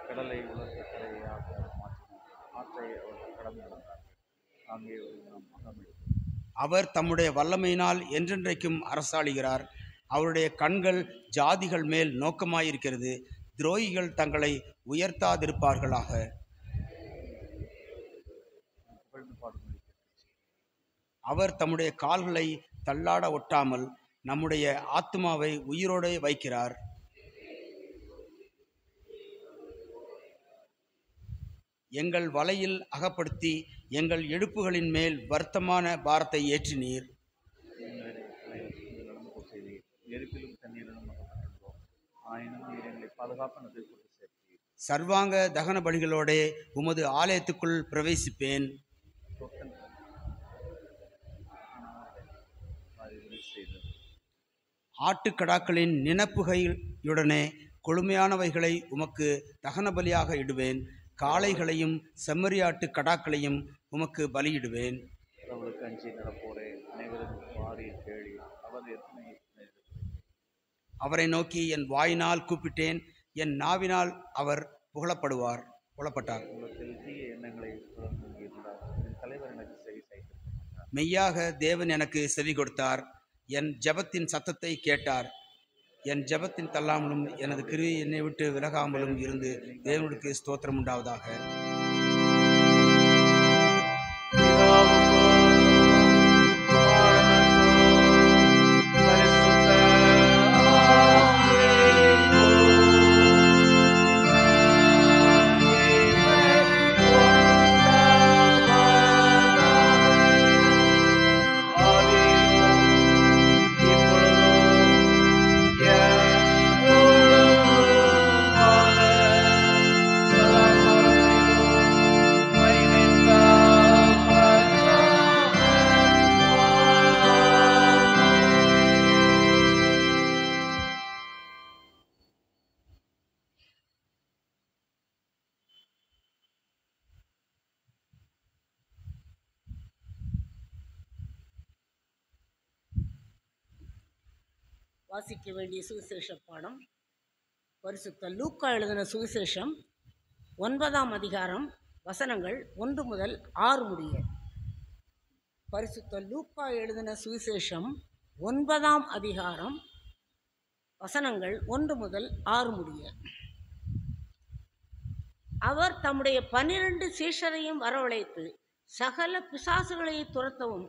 F: கடலை அவர் தம்முடைய வல்லமையினால் என்றென்றைக்கும் அரசாளுகிறார் அவருடைய கண்கள் ஜாதிகள் மேல் நோக்கமாயிருக்கிறது துரோகிகள் தங்களை உயர்த்தாதிருப்பார்களாக அவர் தம்முடைய கால்களை தள்ளாட ஒட்டாமல் நம்முடைய ஆத்மாவை உயிரோடே வைக்கிறார் எங்கள் வலையில் அகப்படுத்தி எங்கள் எழுப்புகளின் மேல் வருத்தமான பாரத்தை ஏற்றினீர் சர்வாங்க தகன பலிகளோட உமது ஆலயத்துக்குள் பிரவேசிப்பேன் ஆட்டுக்கடாக்களின் நினப்புகையுடனே கொழுமையானவைகளை உமக்கு தகன பலியாக இடுவேன் காளைகளையும் செம்மறியாட்டு கடாக்களையும் உமக்கு பலியிடுவேன்
G: அனைவரும் அவர்
F: அவரை நோக்கி என் வாயினால் கூப்பிட்டேன் என் நாவினால் அவர் புகழப்படுவார் புகழப்பட்டார் மெய்யாக தேவன் எனக்கு செவி கொடுத்தார் என் ஜபத்தின் சத்தத்தை கேட்டார் என் ஜபத்தின் தள்ளாமலும் எனது கிருவி என்னை விட்டு விலகாமலும் இருந்து தேவனுக்கு ஸ்தோத்திரம் உண்டாவதாக
H: வேண்டிய சுவிசேஷ பாடம் பரிசுத்த லூக்கா எழுதின சுவிசேஷம் ஒன்பதாம் அதிகாரம் வசனங்கள் ஒன்று முதல் ஆறு முடிய பரிசுத்த லூக்கா எழுதின சுவிசேஷம் ஒன்பதாம் அதிகாரம் வசனங்கள் ஒன்று முதல் ஆறு முடிய அவர் தம்முடைய பன்னிரண்டு சீஷரையும் வரவழைத்து சகல பிசாசுகளை துரத்தவும்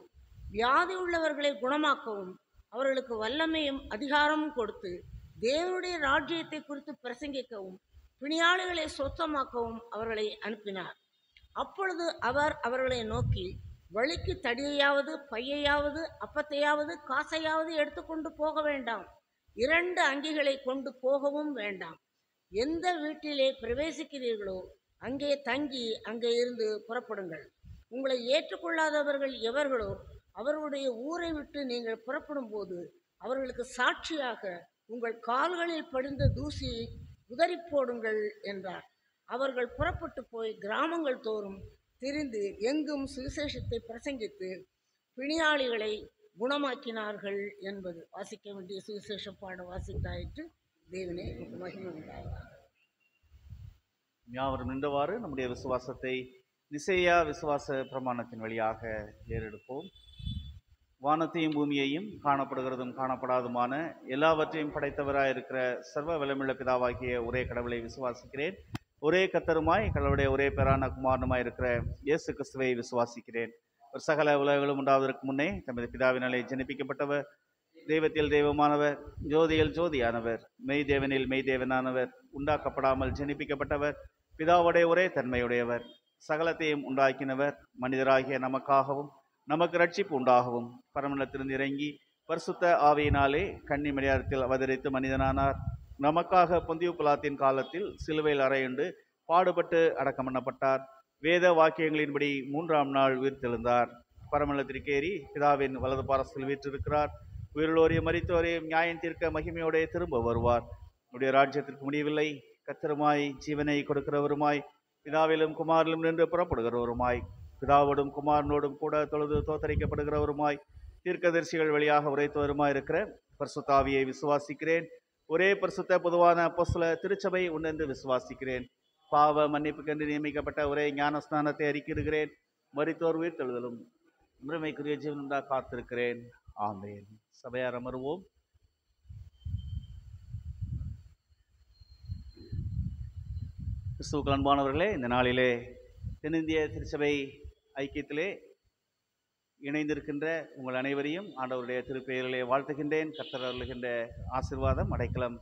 H: வியாதி உள்ளவர்களை குணமாக்கவும் அவர்களுக்கு வல்லமையும் அதிகாரமும் கொடுத்து தேவனுடைய ராஜ்யத்தை குறித்து பிரசங்கிக்கவும் பிணியாளிகளை சொத்தமாக்கவும் அவர்களை அனுப்பினார் அப்பொழுது அவர் அவர்களை நோக்கி வழிக்கு தடியையாவது பையையாவது அப்பத்தையாவது காசையாவது எடுத்துக்கொண்டு போக வேண்டாம் இரண்டு அங்கிகளை கொண்டு போகவும் வேண்டாம் எந்த வீட்டிலே பிரவேசிக்கிறீர்களோ அங்கே தங்கி அங்கே இருந்து புறப்படுங்கள் உங்களை ஏற்றுக்கொள்ளாதவர்கள் எவர்களோ அவர்களுடைய ஊரை விட்டு நீங்கள் புறப்படும் போது அவர்களுக்கு சாட்சியாக உங்கள் கால்களில் படிந்த தூசியை உதறி போடுங்கள் என்றார் அவர்கள் புறப்பட்டு போய் கிராமங்கள் தோறும் திரிந்து எங்கும் சுவிசேஷத்தை பிரசங்கித்து பிணியாளிகளை குணமாக்கினார்கள் என்பது வாசிக்க வேண்டிய சுவிசேஷ பாடம் வாசித்தாயிற்று தேவனே மகிமை
B: யாவரும் நின்றவாறு நம்முடைய விசுவாசத்தை நிசையா விசுவாச பிரமாணத்தின் வழியாக ஏறெடுப்போம் வானத்தையும் பூமியையும் காணப்படுகிறதும் காணப்படாதுமான எல்லாவற்றையும் படைத்தவராக இருக்கிற சர்வ வளமுள்ள பிதாவாகிய ஒரே கடவுளை விசுவாசிக்கிறேன் ஒரே கத்தருமாய் கடவுளுடைய ஒரே பேரான குமாரனுமாய் இருக்கிற இயேசு கிறிஸ்துவை விசுவாசிக்கிறேன் ஒரு சகல உலகங்களும் உண்டாவதற்கு முன்னே தமது பிதாவினாலே ஜனிப்பிக்கப்பட்டவர் தெய்வத்தில் தெய்வமானவர் ஜோதியில் ஜோதியானவர் மெய் தேவனில் மெய் தேவனானவர் உண்டாக்கப்படாமல் ஜனிப்பிக்கப்பட்டவர் பிதாவுடைய ஒரே தன்மையுடையவர் சகலத்தையும் உண்டாக்கினவர் மனிதராகிய நமக்காகவும் நமக்கு ரட்சிப்பு உண்டாகவும் பரமணத்திலிருந்து இறங்கி பரிசுத்த ஆவியினாலே கன்னிமடியாரத்தில் அவதரித்து மனிதனானார் நமக்காக பொந்திய குலாத்தின் காலத்தில் சிலுவையில் அறையுண்டு பாடுபட்டு அடக்கம் பண்ணப்பட்டார் வேத வாக்கியங்களின்படி மூன்றாம் நாள் உயிர்த்தெழுந்தார் பரமளத்திற்கேறி பிதாவின் வலது பாரசில் வீற்றிருக்கிறார் உயிரிழோரையும் மறித்தோரையும் நியாயம் தீர்க்க மகிமையோடைய திரும்ப வருவார் உடைய ராஜ்யத்திற்கு முடியவில்லை கத்தருமாய் ஜீவனை கொடுக்கிறவருமாய் பிதாவிலும் குமாரிலும் நின்று புறப்படுகிறவருமாய் பிதாவோடும் குமாரனோடும் கூட தொழுது தோத்தரிக்கப்படுகிறவருமாய் தீர்க்கதரிசிகள் வழியாக உரைத்தவருமாய் இருக்கிற பர்சுத்தாவியை விசுவாசிக்கிறேன் ஒரே பரிசுத்த பொதுவான அப்போசில திருச்சபை உன்னென்று விசுவாசிக்கிறேன் பாவ மன்னிப்புக்கென்று நியமிக்கப்பட்ட ஒரே ஞானஸ்தானத்தை அறிக்கிடுகிறேன் மறித்தோர் உயிர் தழுதலும் முறைமைக்குரிய ஜீவனுண்டா காத்திருக்கிறேன் ஆமேன் சபையார் அமர்வோம் கிறிஸ்துவுக்கு அன்பானவர்களே இந்த நாளிலே தென்னிந்திய திருச்சபை ஐக்கியத்திலே இணைந்திருக்கின்ற உங்கள் அனைவரையும் ஆண்டவருடைய திருப்பெயரிலே வாழ்த்துகின்றேன் கத்தர் அருளுகின்ற ஆசிர்வாதம் அடைக்கலம்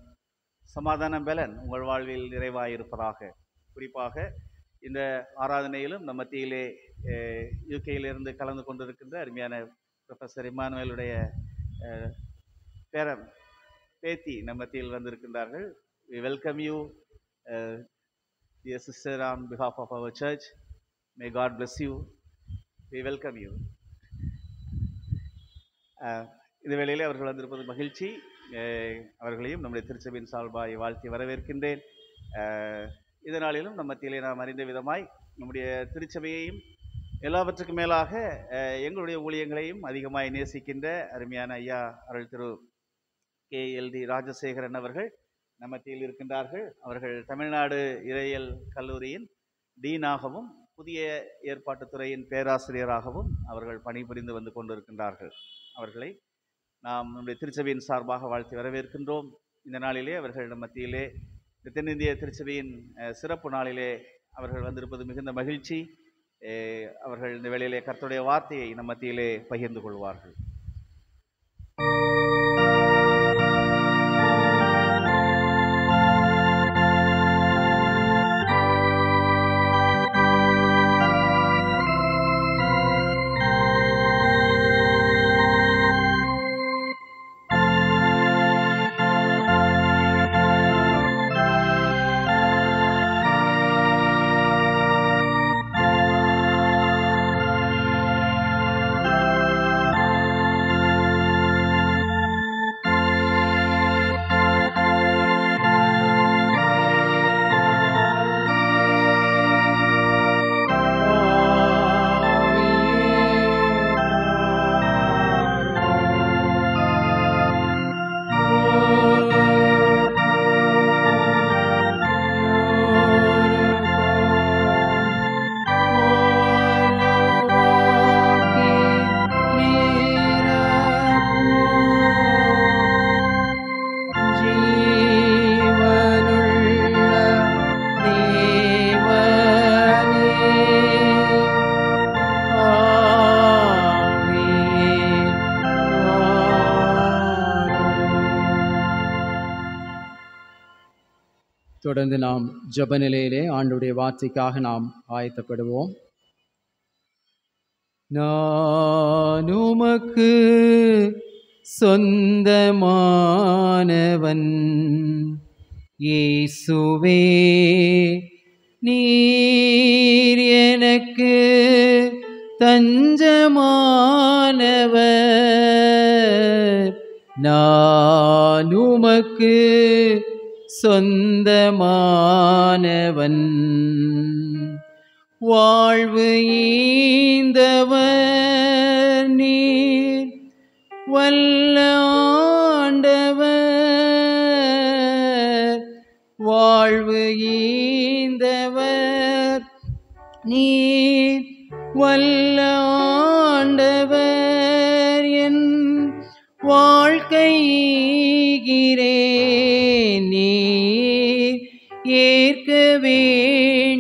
B: சமாதானம் பலன் உங்கள் வாழ்வில் நிறைவாயிருப்பதாக குறிப்பாக இந்த ஆராதனையிலும் நம் மத்தியிலே யூகேயிலிருந்து கலந்து கொண்டிருக்கின்ற அருமையான ப்ரொஃபஸர் இமானுவேலுடைய பேரன் பேத்தி நம் மத்தியில் வந்திருக்கின்றார்கள் we welcome you dear sister on behalf of our church may God bless you we welcome you இந்த வேளையில் அவர்கள் வந்திருப்பது மகிழ்ச்சி uh, அவர்களையும் நம்முடைய திருச்சபையின் சால்பாய் வாழ்த்தி வரவேற்கின்றேன் uh, இதனாலும் நம் மத்தியிலே நாம் அறிந்த விதமாய் நம்முடைய திருச்சபையையும் எல்லாவற்றுக்கும் மேலாக uh, எங்களுடைய ஊழியங்களையும் அதிகமாய் நேசிக்கின்ற அருமையான ஐயா அருள் Thiru K L D Rajasekaran அவர்கள் நம்ம இருக்கின்றார்கள் அவர்கள் தமிழ்நாடு இறையல் கல்லூரியின் டீனாகவும் புதிய ஏற்பாட்டுத்துறையின் துறையின் பேராசிரியராகவும் அவர்கள் பணிபுரிந்து வந்து கொண்டிருக்கின்றார்கள் அவர்களை நாம் நம்முடைய திருச்சபையின் சார்பாக வாழ்த்தி வரவேற்கின்றோம் இந்த நாளிலே அவர்களிடம் மத்தியிலே தென்னிந்திய திருச்சபையின் சிறப்பு நாளிலே அவர்கள் வந்திருப்பது மிகுந்த மகிழ்ச்சி அவர்கள் இந்த வேளையிலே கர்த்தருடைய வார்த்தையை நம் மத்தியிலே பகிர்ந்து
G: கொள்வார்கள்
I: தொடர்ந்து நாம் ஜப நிலையிலே ஆண்டுடைய வார்த்தைக்காக நாம் ஆயத்தப்படுவோம் நானுமக்கு சொந்தமானவன் இயேசுவே நீர் எனக்கு தஞ்சமானவர் நானுமக்கு உமக்கு சொந்தமானவன் வாழ்வு ஈந்தவர் நீர் வல்ல ஆண்டவர் வாழ்வு ஈந்தவர் நீர் வல்ல ஆண்டவர் என் வாழ்க்கையீகிறே நீர் ஏற்க வேண்டுவேன்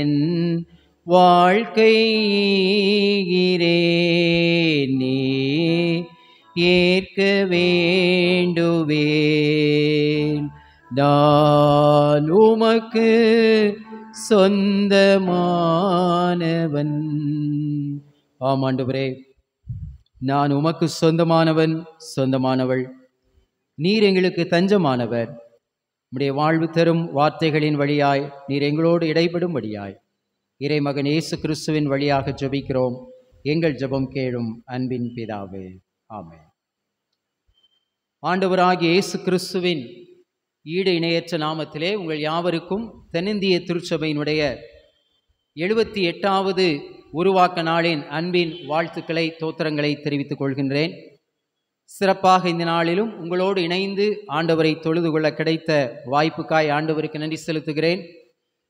I: என் வாழ்க்கையீரேன் நீ ஏற்க வேண்டுவேன் நான் உமக்கு சொந்தமானவன் ஆமாண்டு நான் உமக்கு சொந்தமானவன் சொந்தமானவள் நீர் எங்களுக்கு தஞ்சமானவர் உம்முடைய வாழ்வு தரும் வார்த்தைகளின் வழியாய் நீர் எங்களோடு இடைபடும்படியாய் இறைமகன் இயேசு கிறிஸ்துவின் வழியாக ஜபிக்கிறோம் எங்கள் ஜெபம் கேளும் அன்பின் பிதாவே ஆமே ஆண்டவராகிய இயேசு கிறிஸ்துவின் ஈடு இணையற்ற நாமத்திலே உங்கள் யாவருக்கும் தென்னிந்திய திருச்சபையினுடைய எழுபத்தி எட்டாவது உருவாக்க நாளின் அன்பின் வாழ்த்துக்களை தோத்திரங்களை தெரிவித்துக் கொள்கின்றேன் சிறப்பாக இந்த நாளிலும் உங்களோடு இணைந்து ஆண்டவரை தொழுது கொள்ள கிடைத்த வாய்ப்புக்காய் ஆண்டவருக்கு நன்றி செலுத்துகிறேன்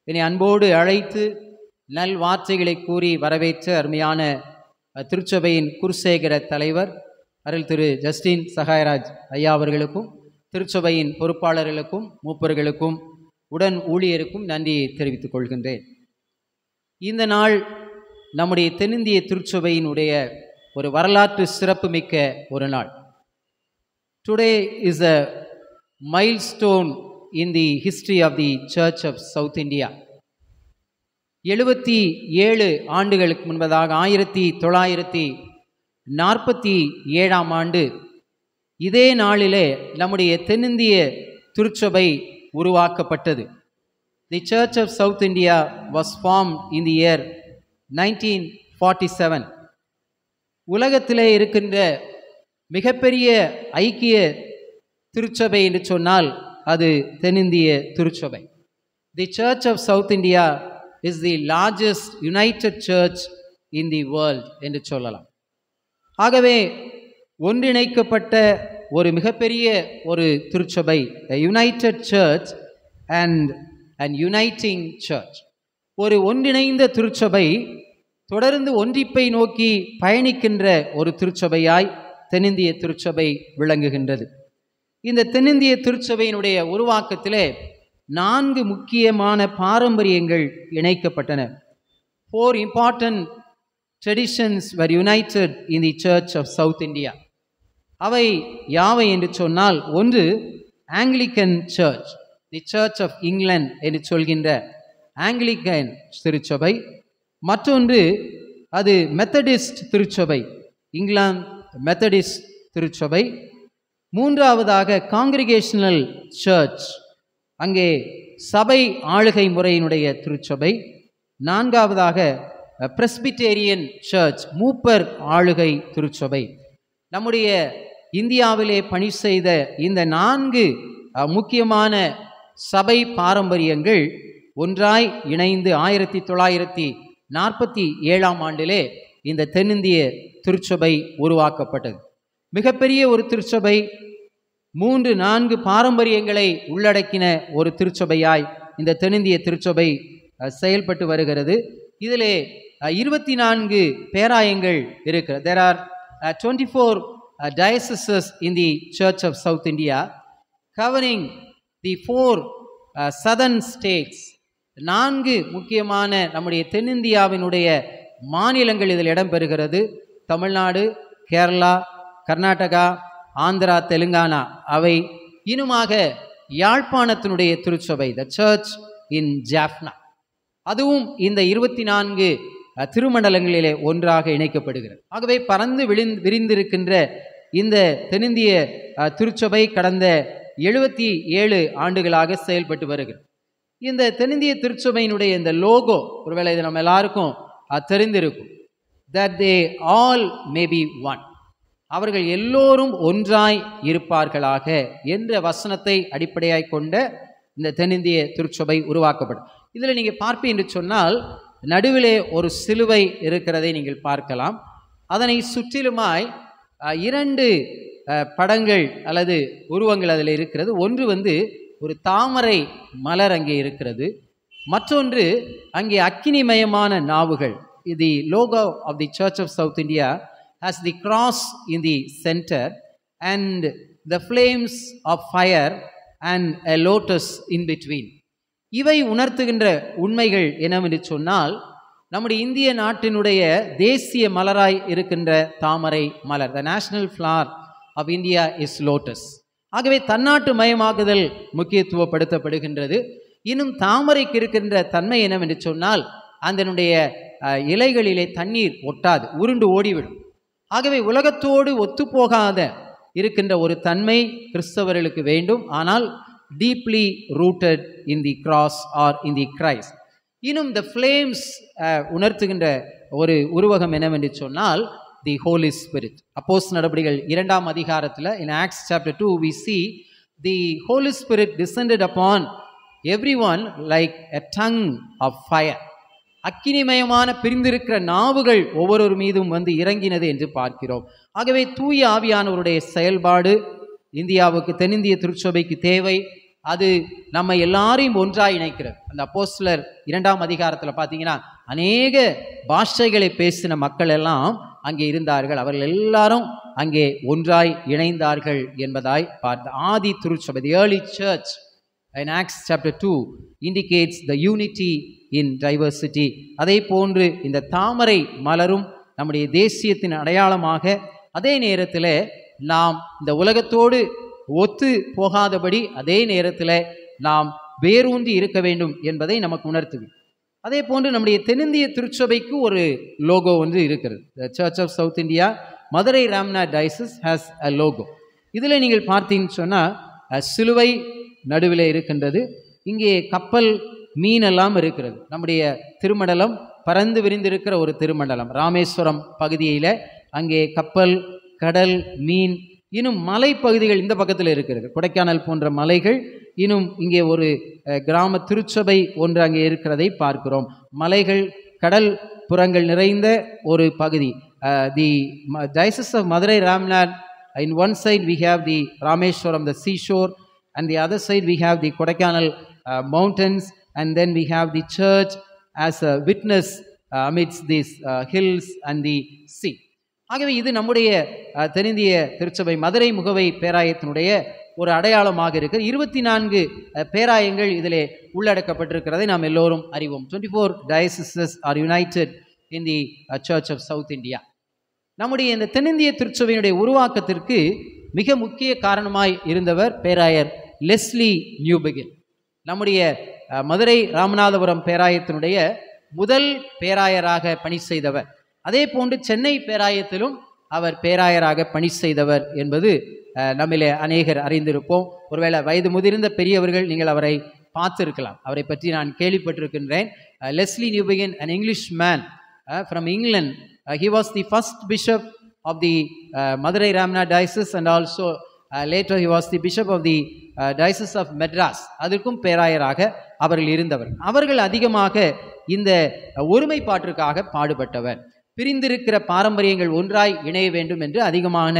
I: என்னை அன்போடு அழைத்து நல் வார்த்தைகளை கூறி வரவேற்ற அருமையான திருச்சபையின் குருசேகர தலைவர் அருள் திரு ஜஸ்டின் சகாயராஜ் ஐயா அவர்களுக்கும் திருச்சபையின் பொறுப்பாளர்களுக்கும் மூப்பர்களுக்கும் உடன் ஊழியருக்கும் நன்றியை தெரிவித்துக் கொள்கின்றேன் இந்த நாள் நம்முடைய தென்னிந்திய திருச்சபையினுடைய ஒரு வரலாற்று சிறப்புமிக்க ஒரு நாள் Today is a milestone in the history of the Church of South India. எழுபத்தி ஏழு ஆண்டுகளுக்கு முன்பதாக ஆயிரத்தி தொள்ளாயிரத்தி நாற்பத்தி ஏழாம் ஆண்டு இதே நாளிலே நம்முடைய தென்னிந்திய திருச்சபை உருவாக்கப்பட்டது the church of south India was form in the year nineteen forty seven உலகத்திலே இருக்கின்ற மிகப்பெரிய ஐக்கிய திருச்சபை என்று சொன்னால் அது தென்னிந்திய திருச்சபை the church of south India is the largest united church in the world என்று சொல்லலாம் ஆகவே ஒன்றிணைக்கப்பட்ட ஒரு மிகப்பெரிய ஒரு திருச்சபை united church and and uniting church ஒரு ஒன்றிணைந்த திருச்சபை தொடர்ந்து ஒன்றிப்பை நோக்கி பயணிக்கின்ற ஒரு திருச்சபையாய் தென்னிந்திய திருச்சபை விளங்குகின்றது இந்த தென்னிந்திய திருச்சபையினுடைய உருவாக்கத்திலே நான்கு முக்கியமான பாரம்பரியங்கள் இணைக்கப்பட்டன four important traditions were united in the church of south India அவை யாவை என்று சொன்னால் ஒன்று Anglican church the church of England என்று சொல்கின்ற ஆங்கிலிக்கன் திருச்சபை மற்றொன்று அது மெத்தடிஸ்ட் திருச்சபை இங்கிலாந்து மெத்தடிஸ் திருச்சபை மூன்றாவதாக காங்கிரிகேஷனல் சர்ச் அங்கே சபை ஆளுகை முறையினுடைய திருச்சபை நான்காவதாக பிரஸ்பிட்டேரியன் சர்ச் மூப்பர் ஆளுகை திருச்சபை நம்முடைய இந்தியாவிலே பணி செய்த இந்த நான்கு முக்கியமான சபை பாரம்பரியங்கள் ஒன்றாய் இணைந்து ஆயிரத்தி தொள்ளாயிரத்தி நாற்பத்தி ஏழாம் ஆண்டிலே இந்த தென்னிந்திய திருச்சபை உருவாக்கப்பட்டது மிகப்பெரிய ஒரு திருச்சபை மூன்று நான்கு பாரம்பரியங்களை உள்ளடக்கின ஒரு திருச்சபையாய் இந்த தென்னிந்திய திருச்சபை செயல்பட்டு வருகிறது இதிலே இருபத்தி நான்கு பேராயங்கள் இருக்கிறது there are twenty four dioceses in the church of south India covering the four southern states நான்கு முக்கியமான நம்முடைய தென்னிந்தியாவினுடைய மாநிலங்கள் இதில் இடம்பெறுகிறது தமிழ்நாடு கேரளா கர்நாடகா ஆந்திரா தெலுங்கானா அவை இனுமாக யாழ்ப்பாணத்தினுடைய திருச்சபை த சர்ச் இன் ஜாஃப்னா அதுவும் இந்த இருபத்தி நான்கு திருமண்டலங்களிலே ஒன்றாக இணைக்கப்படுகிறது ஆகவே பறந்து விழிந்து விரிந்திருக்கின்ற இந்த தென்னிந்திய திருச்சபை கடந்த எழுபத்தி ஏழு ஆண்டுகளாக செயல்பட்டு வருகிறது இந்த தென்னிந்திய திருச்சபையினுடைய இந்த லோகோ ஒருவேளை இது நம்ம எல்லாருக்கும் தெரிந்திருக்கும் that they all may be one அவர்கள் எல்லோரும் ஒன்றாய் இருப்பார்களாக என்ற வசனத்தை அடிப்படையாக கொண்ட இந்த தென்னிந்திய திருச்சபை உருவாக்கப்படும் இதில் நீங்கள் பார்ப்பேன் என்று சொன்னால் நடுவிலே ஒரு சிலுவை இருக்கிறதை நீங்கள் பார்க்கலாம் அதனை சுற்றிலுமாய் இரண்டு படங்கள் அல்லது உருவங்கள் அதில் இருக்கிறது ஒன்று வந்து ஒரு தாமரை மலர் அங்கே இருக்கிறது மற்றொன்று அங்கே அக்கினிமயமான நாவுகள் the logo of the church of south India has the cross in the centre and the flames of fire and a lotus in between இவை உணர்த்துகின்ற உண்மைகள் என்னவென்று சொன்னால் நம்முடைய இந்திய நாட்டினுடைய தேசிய மலராய் இருக்கின்ற தாமரை மலர் the national flower of India is lotus ஆகவே தன்னாட்டு மயமாக்குதல் முக்கியத்துவப்படுத்தப்படுகின்றது இன்னும் தாமரைக்கு இருக்கின்ற தன்மை என்னவென்று சொன்னால் அதனுடைய இலைகளிலே தண்ணீர் ஒட்டாது உருண்டு ஓடிவிடும் ஆகவே உலகத்தோடு ஒத்துப்போகாத இருக்கின்ற ஒரு தன்மை கிறிஸ்தவர்களுக்கு வேண்டும் ஆனால் deeply rooted in the cross or in the Christ இன்னும் த ஃப்ளேம்ஸ் உணர்த்துகின்ற ஒரு உருவகம் என்னவென்று சொன்னால் தி ஹோலி ஸ்பிரிட் அப்போஸ் நடவடிக்கைகள் இரண்டாம் அதிகாரத்தில் in Acts chapter two we see the Holy Spirit descended upon every one like a tongue of fire அக்கினிமயமான பிரிந்திருக்கிற நாவுகள் ஒவ்வொரு மீதும் வந்து இறங்கினது என்று பார்க்கிறோம் ஆகவே தூய ஆவியானவருடைய செயல்பாடு இந்தியாவுக்கு தென்னிந்திய திருச்சபைக்கு தேவை அது நம்ம எல்லாரையும் ஒன்றாக இணைக்கிறது அந்த அப்போஸ்லர் இரண்டாம் அதிகாரத்தில் பார்த்தீங்கன்னா அநேக பாஷைகளை பேசின மக்கள் எல்லாம் அங்கே இருந்தார்கள் அவர்கள் எல்லாரும் அங்கே ஒன்றாய் இணைந்தார்கள் என்பதாய் பார்த்த ஆதி திருச்சபை the early church in Acts chapter two indicates the unity in diversity அதே போன்று இந்த தாமரை மலரும் நம்முடைய தேசியத்தின் அடையாளமாக அதே நேரத்தில் நாம் இந்த உலகத்தோடு ஒத்து போகாதபடி அதே நேரத்தில் நாம் வேரூன்றி இருக்க வேண்டும் என்பதை நமக்கு உணர்த்துது அதே போன்று நம்முடைய தென்னிந்திய திருச்சபைக்கு ஒரு லோகோ வந்து இருக்கிறது church of south India Madurai Ramnad diocese has a logo இதில் நீங்கள் பார்த்தீங்கன்னு சொன்னால் சிலுவை நடுவில் இருக்கின்றது இங்கே கப்பல் மீனெல்லாம் இருக்கிறது நம்முடைய திருமண்டலம் பறந்து விரிந்திருக்கிற ஒரு திருமண்டலம் ராமேஸ்வரம் பகுதியில் அங்கே கப்பல் கடல் மீன் இன்னும் மலைப்பகுதிகள் இந்த பக்கத்தில் இருக்கிறது கொடைக்கானல் போன்ற மலைகள் இன்னும் இங்கே ஒரு கிராம திருச்சபை ஒன்று அங்கே இருக்கிறதை பார்க்கிறோம் மலைகள் கடல் புறங்கள் நிறைந்த ஒரு பகுதி the diocese of Madurai Ramnad in one side we have the Rameswaram the seashore And the other side, we have the Kodaikanal uh, mountains, and then we have the church as a witness uh, amidst these uh, hills and the sea. ஆகவே இது நம்முடைய uh, தென்னிந்திய திருச்சபை மதுரை முகவை பேராயத்தினுடைய ஒரு அடையாளமாக இருக்கிற இருபத்தி நான்கு uh, பேராயங்கள் இதிலே உள்ளடக்கப்பட்டிருக்கிறதை நாம் எல்லோரும் அறிவோம் twenty four dioceses are united in the church of south India நம்முடைய இந்த தென்னிந்திய திருச்சபையினுடைய உருவாக்கத்திற்கு மிக முக்கிய காரணமாய் இருந்தவர் பேராயர் லெஸ்லி நியூபெகின் நம்முடைய மதுரை ராமநாதபுரம் பேராயத்தினுடைய முதல் பேராயராக பணி செய்தவர் அதே போன்று சென்னை பேராயத்திலும் அவர் பேராயராக பணி செய்தவர் என்பது நம்மிலே அநேகர் அறிந்திருப்போம் ஒருவேளை வயது முதிர்ந்த பெரியவர்கள் நீங்கள் அவரை பார்த்துருக்கலாம் அவரை பற்றி நான் கேள்விப்பட்டிருக்கின்றேன் Leslie Newbigin an English man from England he was the first bishop of the Madurai Ramnad diocese and also later he was the bishop of the diocese of Madras அதற்கும் பேராயராக அவர்கள் இருந்தவர் அவர்கள் அதிகமாக இந்த uh, ஒருமைப்பாட்டிற்காக பாடுபட்டவர் பிரிந்திருக்கிற பாரம்பரியங்கள் ஒன்றாய் இணைய வேண்டும் என்று அதிகமான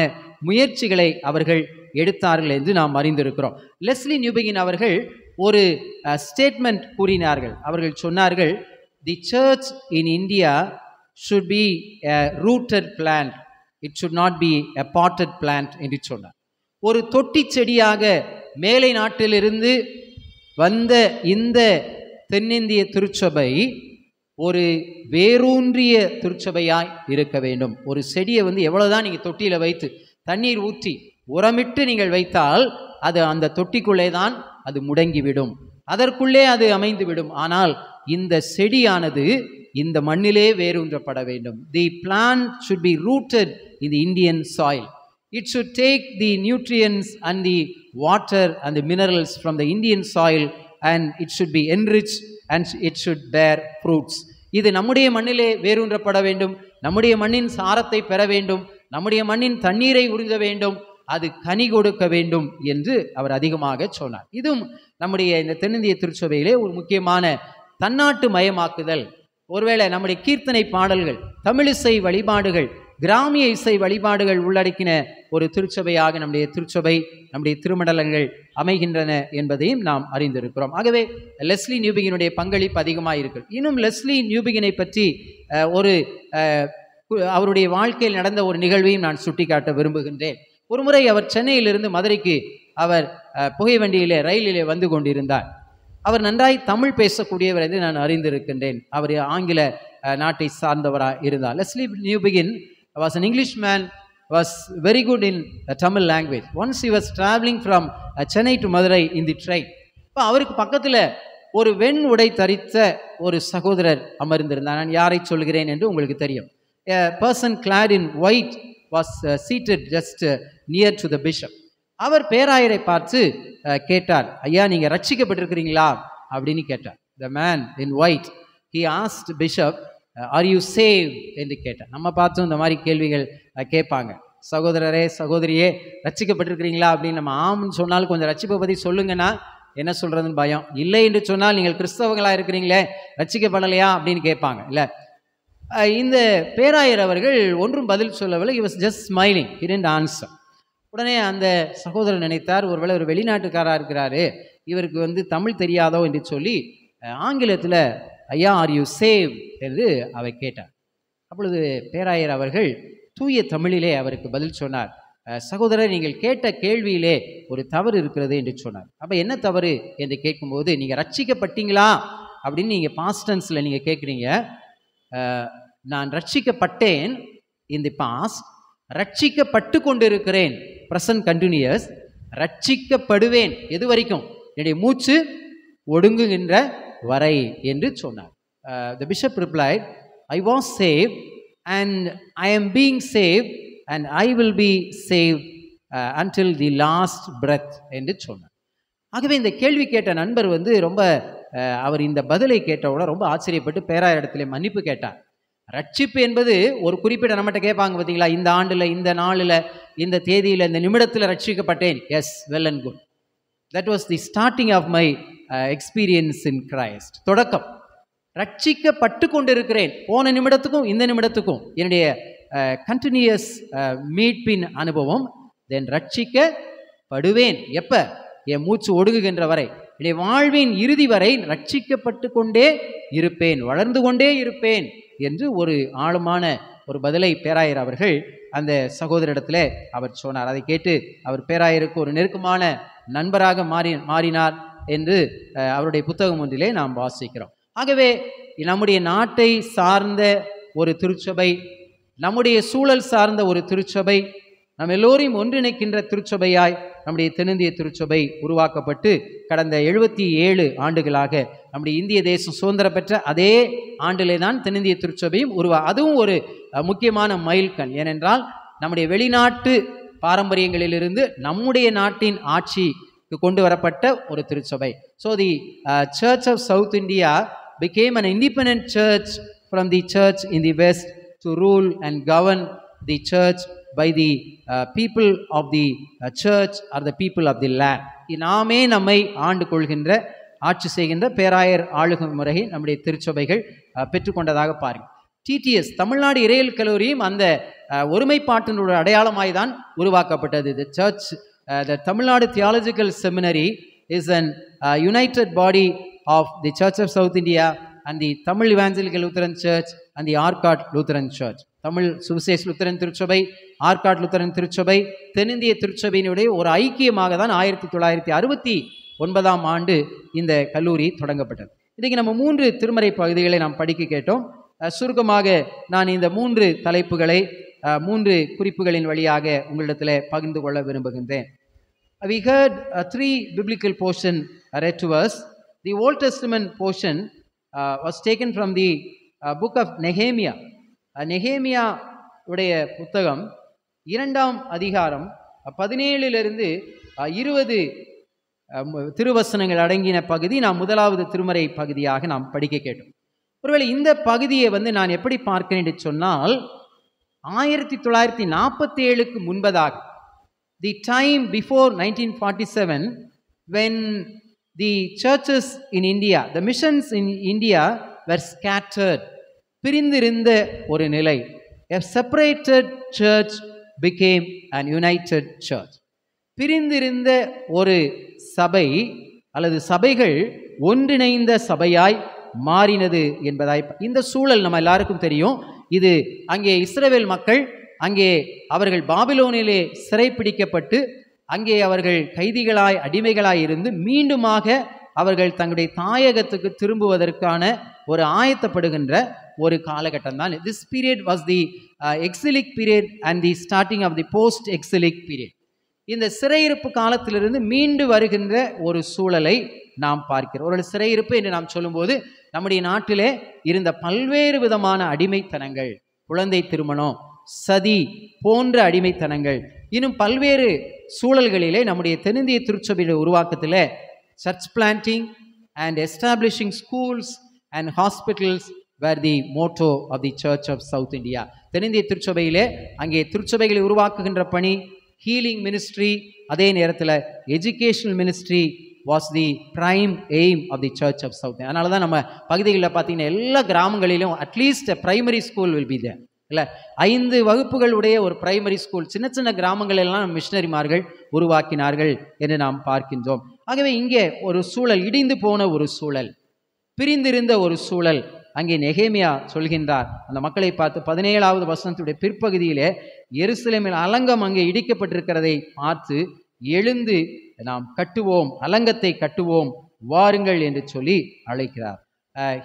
I: முயற்சிகளை அவர்கள் எடுத்தார்கள் என்று நாம் அறிந்திருக்கிறோம் லெஸ்லி நியூபகின் அவர்கள் ஒரு ஸ்டேட்மெண்ட் uh, கூறினார்கள் அவர்கள் சொன்னார்கள் the church in India should be rooted plant it should not be a potted plant என்று சொன்னார் ஒரு தொட்டி செடியாக மேலை நாட்டிலிருந்து வந்த இந்த தென்னிந்திய திருச்சபை ஒரு வேரூன்றிய திருச்சபையாய் இருக்க வேண்டும் ஒரு செடியை வந்து எவ்வளோதான் நீங்கள் தொட்டியில் வைத்து தண்ணீர் ஊற்றி உரமிட்டு நீங்கள் வைத்தால் அது அந்த தொட்டிக்குள்ளே தான் அது முடங்கிவிடும் அதற்குள்ளே அது அமைந்துவிடும் ஆனால் இந்த செடியானது இந்த மண்ணிலே வேரூன்றப்பட வேண்டும் the plan should be rooted in the Indian soil It should take the nutrients and the water and the minerals from the Indian soil and it should be enriched and it should bear fruits. இது நம்முடைய மண்ணிலே வேரூன்றப்பட வேண்டும் நம்முடைய மண்ணின் சாரத்தை பெற வேண்டும் நம்முடைய மண்ணின் தண்ணீரை உறிஞ்ச வேண்டும் அது கனி கொடுக்க வேண்டும் என்று அவர் அதிகமாக சொன்னார் இதுவும் நம்முடைய இந்த தென்னிந்திய திருச்சபையிலே ஒரு முக்கியமான தன்னாட்டு மயமாக்குதல் ஒருவேளை நம்முடைய கீர்த்தனை பாடல்கள் தமிழிசை வழிபாடுகள் கிராமிய இசை வழிபாடுகள் உள்ளடக்கின ஒரு திருச்சபையாக நம்முடைய திருச்சபை நம்முடைய திருமண்டலங்கள் அமைகின்றன என்பதையும் நாம் அறிந்திருக்கிறோம் ஆகவே லெஸ்லி நியூபிகினுடைய பங்களிப்பு அதிகமாக இருக்கு இன்னும் லெஸ்லி நியூபிகினை பற்றி ஒரு அவருடைய வாழ்க்கையில் நடந்த ஒரு நிகழ்வையும் நான் சுட்டிக்காட்ட விரும்புகின்றேன் ஒருமுறை அவர் சென்னையிலிருந்து மதுரைக்கு அவர் புகை வண்டியிலே ரயிலிலே வந்து கொண்டிருந்தார் அவர் நன்றாய் தமிழ் பேசக்கூடியவர் என்று நான் அறிந்திருக்கின்றேன் அவர் ஆங்கில நாட்டை சார்ந்தவராக இருந்தார் Leslie Newbigin was an English man was very good in Tamil language once he was travelling from Chennai to Madurai in the the இப்போ அவருக்கு பக்கத்தில் ஒரு வெண் உடை தரித்த ஒரு சகோதரர் அமர்ந்திருந்தார் நான் யாரை சொல்கிறேன் என்று உங்களுக்கு தெரியும் person clad in white was seated just near to the bishop அவர் பேராயரை பார்த்து uh, கேட்டார் ஐயா நீங்கள் ரட்சிக்கப்பட்டிருக்கிறீங்களா அப்படின்னு கேட்டார் the man in white he asked bishop are you save என்று கேட்டேன் நம்ம பார்த்தும் இந்த மாதிரி கேள்விகள் கேட்பாங்க சகோதரரே சகோதரியே ரச்சிக்கப்பட்டிருக்கிறீங்களா அப்படின்னு நம்ம ஆம்னு சொன்னாலும் கொஞ்சம் ரச்சிப்பை பற்றி சொல்லுங்கன்னா என்ன சொல்கிறதுன்னு பயம் இல்லை என்று சொன்னால் நீங்கள் கிறிஸ்தவங்களாக இருக்கிறீங்களே ரச்சிக்கப்படலையா அப்படின்னு கேட்பாங்க இல்லை இந்த பேராயர் அவர்கள் ஒன்றும் பதில் சொல்லவில்லை இ வாஸ் ஜஸ்ட் ஸ்மைலிங் இரண்டு ஆன்சர் உடனே அந்த சகோதரர் நினைத்தார் ஒருவேளை ஒரு வெளிநாட்டுக்காராக இருக்கிறாரு இவருக்கு வந்து தமிழ் தெரியாதோ என்று சொல்லி ஆங்கிலத்தில் ஐயா ஆர் யூ சேவ் என்று அவர் கேட்டார் அப்பொழுது பேராயர் அவர்கள் தூய தமிழிலே அவருக்கு பதில் சொன்னார் சகோதரர் நீங்கள் கேட்ட கேள்வியிலே ஒரு தவறு இருக்கிறது என்று சொன்னார் அப்போ என்ன தவறு என்று கேட்கும்போது நீங்கள் ரட்சிக்கப்பட்டீங்களா அப்படின்னு நீங்கள் பாஸ்டன்ஸில் நீங்கள் கேட்குறீங்க நான் ரட்சிக்கப்பட்டேன் இந்த தி ரட்சிக்கப்பட்டு கொண்டிருக்கிறேன் ப்ரெசன்ட் கண்டினியூஸ் ரட்சிக்கப்படுவேன் எது வரைக்கும் என்னுடைய மூச்சு ஒடுங்குகின்ற வரை என்று சொன்னார் the bishop reply I was save and I am being save and I will be save until the last breath என்று சொன்னார் ஆகவே இந்த கேள்வி கேட்ட நண்பர் வந்து ரொம்ப uh, அவர் இந்த பதிலை கேட்டவுடன் ரொம்ப ஆச்சரியப்பட்டு பேரா இடத்துல மன்னிப்பு கேட்டார் ரட்சிப்பு என்பது ஒரு குறிப்பிட்ட நம்மகிட்ட கேட்பாங்க பார்த்தீங்களா இந்த ஆண்டில் இந்த நாளில் இந்த தேதியில் இந்த நிமிடத்தில் ரட்சிக்கப்பட்டேன் yes well and good that was the starting of my experience in Christ தொடக்கம் ரட்சிக்கப்பட்டு கொண்டிருக்கிறேன் போன நிமிடத்துக்கும் இந்த நிமிடத்துக்கும் என்னுடைய கண்டினியூஸ் uh, uh, மீட்பின் அனுபவம் தென் ரட்சிக்கப்படுவேன் எப்போ என் மூச்சு ஒடுங்குகின்ற வரை என்னுடைய வாழ்வின் இறுதி வரை ரட்சிக்கப்பட்டு கொண்டே இருப்பேன் வளர்ந்து கொண்டே இருப்பேன் என்று ஒரு ஆழமான ஒரு பதிலை பேராயர் அவர்கள் அந்த சகோதரிடத்தில் அவர் சொன்னார் அதை கேட்டு அவர் பேராயருக்கு ஒரு நெருக்கமான நண்பராக மாறி மாறினார் என்று அவருடைய புத்தகம் ஒன்றிலே நாம் வாசிக்கிறோம் ஆகவே நம்முடைய நாட்டை சார்ந்த ஒரு திருச்சபை நம்முடைய சூழல் சார்ந்த ஒரு திருச்சபை நம் எல்லோரையும் ஒன்றிணைக்கின்ற திருச்சபையாய் நம்முடைய தென்னிந்திய திருச்சபை உருவாக்கப்பட்டு கடந்த எழுபத்தி ஏழு ஆண்டுகளாக நம்முடைய இந்திய தேசம் சுதந்திரம் பெற்ற அதே ஆண்டிலே தான் தென்னிந்திய திருச்சபையும் உருவா அதுவும் ஒரு முக்கியமான மைல்கண் ஏனென்றால் நம்முடைய வெளிநாட்டு பாரம்பரியங்களிலிருந்து நம்முடைய நாட்டின் ஆட்சி கொண்டு வரப்பட்ட ஒரு திருச்சபை so the church of south India became an independent church from the church in the west to rule and govern the church by the people of the church R the people of the land நாமே நம்மை ஆண்டு கொள்கின்ற ஆட்சி செய்கின்ற பேராயர் ஆளுகும் முறையை நம்முடைய திருச்சபைகள் uh, பெற்றுக்கொண்டதாக பாருங்கள் டிடிஎஸ் தமிழ்நாடு இறையல் கல்லூரியும் அந்த uh, ஒருமைப்பாட்டினுடைய அடையாளமாய் தான் உருவாக்கப்பட்டது இது church the Tamil Nadu theological seminary is is united body of the church of south India and the Tamil Tamil Evangelical church and the Arcot Arcot church Tamil சுவிசேஷ் லுத்தரன் திருச்சபை ஆர்காட் லுத்தரன் திருச்சபை தென்னிந்திய திருச்சபையினுடைய ஒரு ஐக்கியமாக தான் ஆயிரத்தி தொள்ளாயிரத்தி அறுபத்தி ஒன்பதாம் ஆண்டு இந்த கல்லூரி தொடங்கப்பட்டது இன்றைக்கு நம்ம மூன்று திருமறை பகுதிகளை நாம் படிக்க கேட்டோம் சுருக்கமாக நான் இந்த மூன்று தலைப்புகளை மூன்று குறிப்புகளின் வழியாக உங்களிடத்தில் பகிர்ந்து கொள்ள விரும்புகின்றேன் we heard uh, three biblical portions uh, read to us. The Old Testament portion uh, was taken from the uh, book of Nehemiah. Uh, Nehemiah உடைய புத்தகம் இரண்டாம் அதிகாரம் uh, பதினேழிலிருந்து uh, இருபது um, திருவசனங்கள் அடங்கின பகுதி நாம் முதலாவது திருமறை பகுதியாக நாம் படிக்க கேட்டோம் ஒருவேளை இந்த பகுதியை வந்து நான் எப்படி பார்க்கிறேன் என்று சொன்னால் ஆயிரத்தி தொள்ளாயிரத்தி நாற்பத்தி ஏழுக்கு முன்பதாக the time before nineteen forty seven when the churches in India the missions in India were scattered. பிரிந்திருந்த ஒரு நிலை a separated church became and united church பிரிந்திருந்த ஒரு சபை அல்லது சபைகள் ஒன்றிணைந்த சபையாய் மாறினது என்பதாய் இந்த சூழல் நம்ம எல்லாருக்கும் தெரியும் இது அங்கே இஸ்ரேவேல் மக்கள் அங்கே அவர்கள் பாபிலோனிலே சிறைப்பிடிக்கப்பட்டு அங்கே அவர்கள் கைதிகளாய் அடிமைகளாய் இருந்து மீண்டுமாக அவர்கள் தங்களுடைய தாயகத்துக்கு திரும்புவதற்கான ஒரு ஆயத்தப்படுகின்ற ஒரு காலகட்டம் தான் this period was the exilic period and the starting of the post exilic period இந்த சிறையிருப்பு காலத்திலிருந்து மீண்டு வருகின்ற ஒரு சூழலை நாம் பார்க்கிறோம் ஒரு சிறையிருப்பு என்று நாம் சொல்லும்போது நம்முடைய நாட்டிலே இருந்த பல்வேறு விதமான அடிமைத்தனங்கள் குழந்தை திருமணம் சதி போன்ற அடிமைத்தனங்கள் இன்னும் பல்வேறு சூழல்களிலே நம்முடைய தென்னிந்திய திருச்சபையில் உருவாக்கத்தில் church planting and establishing schools and hospitals where the motto of the church of south India தென்னிந்திய திருச்சபையிலே அங்கே திருச்சபைகளை உருவாக்குகின்ற பணி ஹீலிங் மினிஸ்ட்ரி அதே நேரத்தில் educational ministry was the prime aim of the church of South அதனால தான் நம்ம பகுதிகளில் பார்த்தீங்கன்னா எல்லா கிராமங்களிலும் at least primary school will be there இல்லை ஐந்து வகுப்புகளுடைய ஒரு பிரைமரி ஸ்கூல் சின்ன சின்ன கிராமங்களெல்லாம் மிஷினரிமார்கள் உருவாக்கினார்கள் என்று நாம் பார்க்கின்றோம் ஆகவே இங்கே ஒரு சூழல் இடிந்து போன ஒரு சூழல் பிரிந்திருந்த ஒரு சூழல் அங்கே நெகேமியா சொல்கின்றார் அந்த மக்களை பார்த்து பதினேழாவது வசனத்துடைய பிற்பகுதியிலே எருசலேமில் அலங்கம் அங்கே இடிக்கப்பட்டிருக்கிறதை பார்த்து எழுந்து நாம் கட்டுவோம் அலங்கத்தை கட்டுவோம் வாருங்கள் என்று சொல்லி அழைக்கிறார்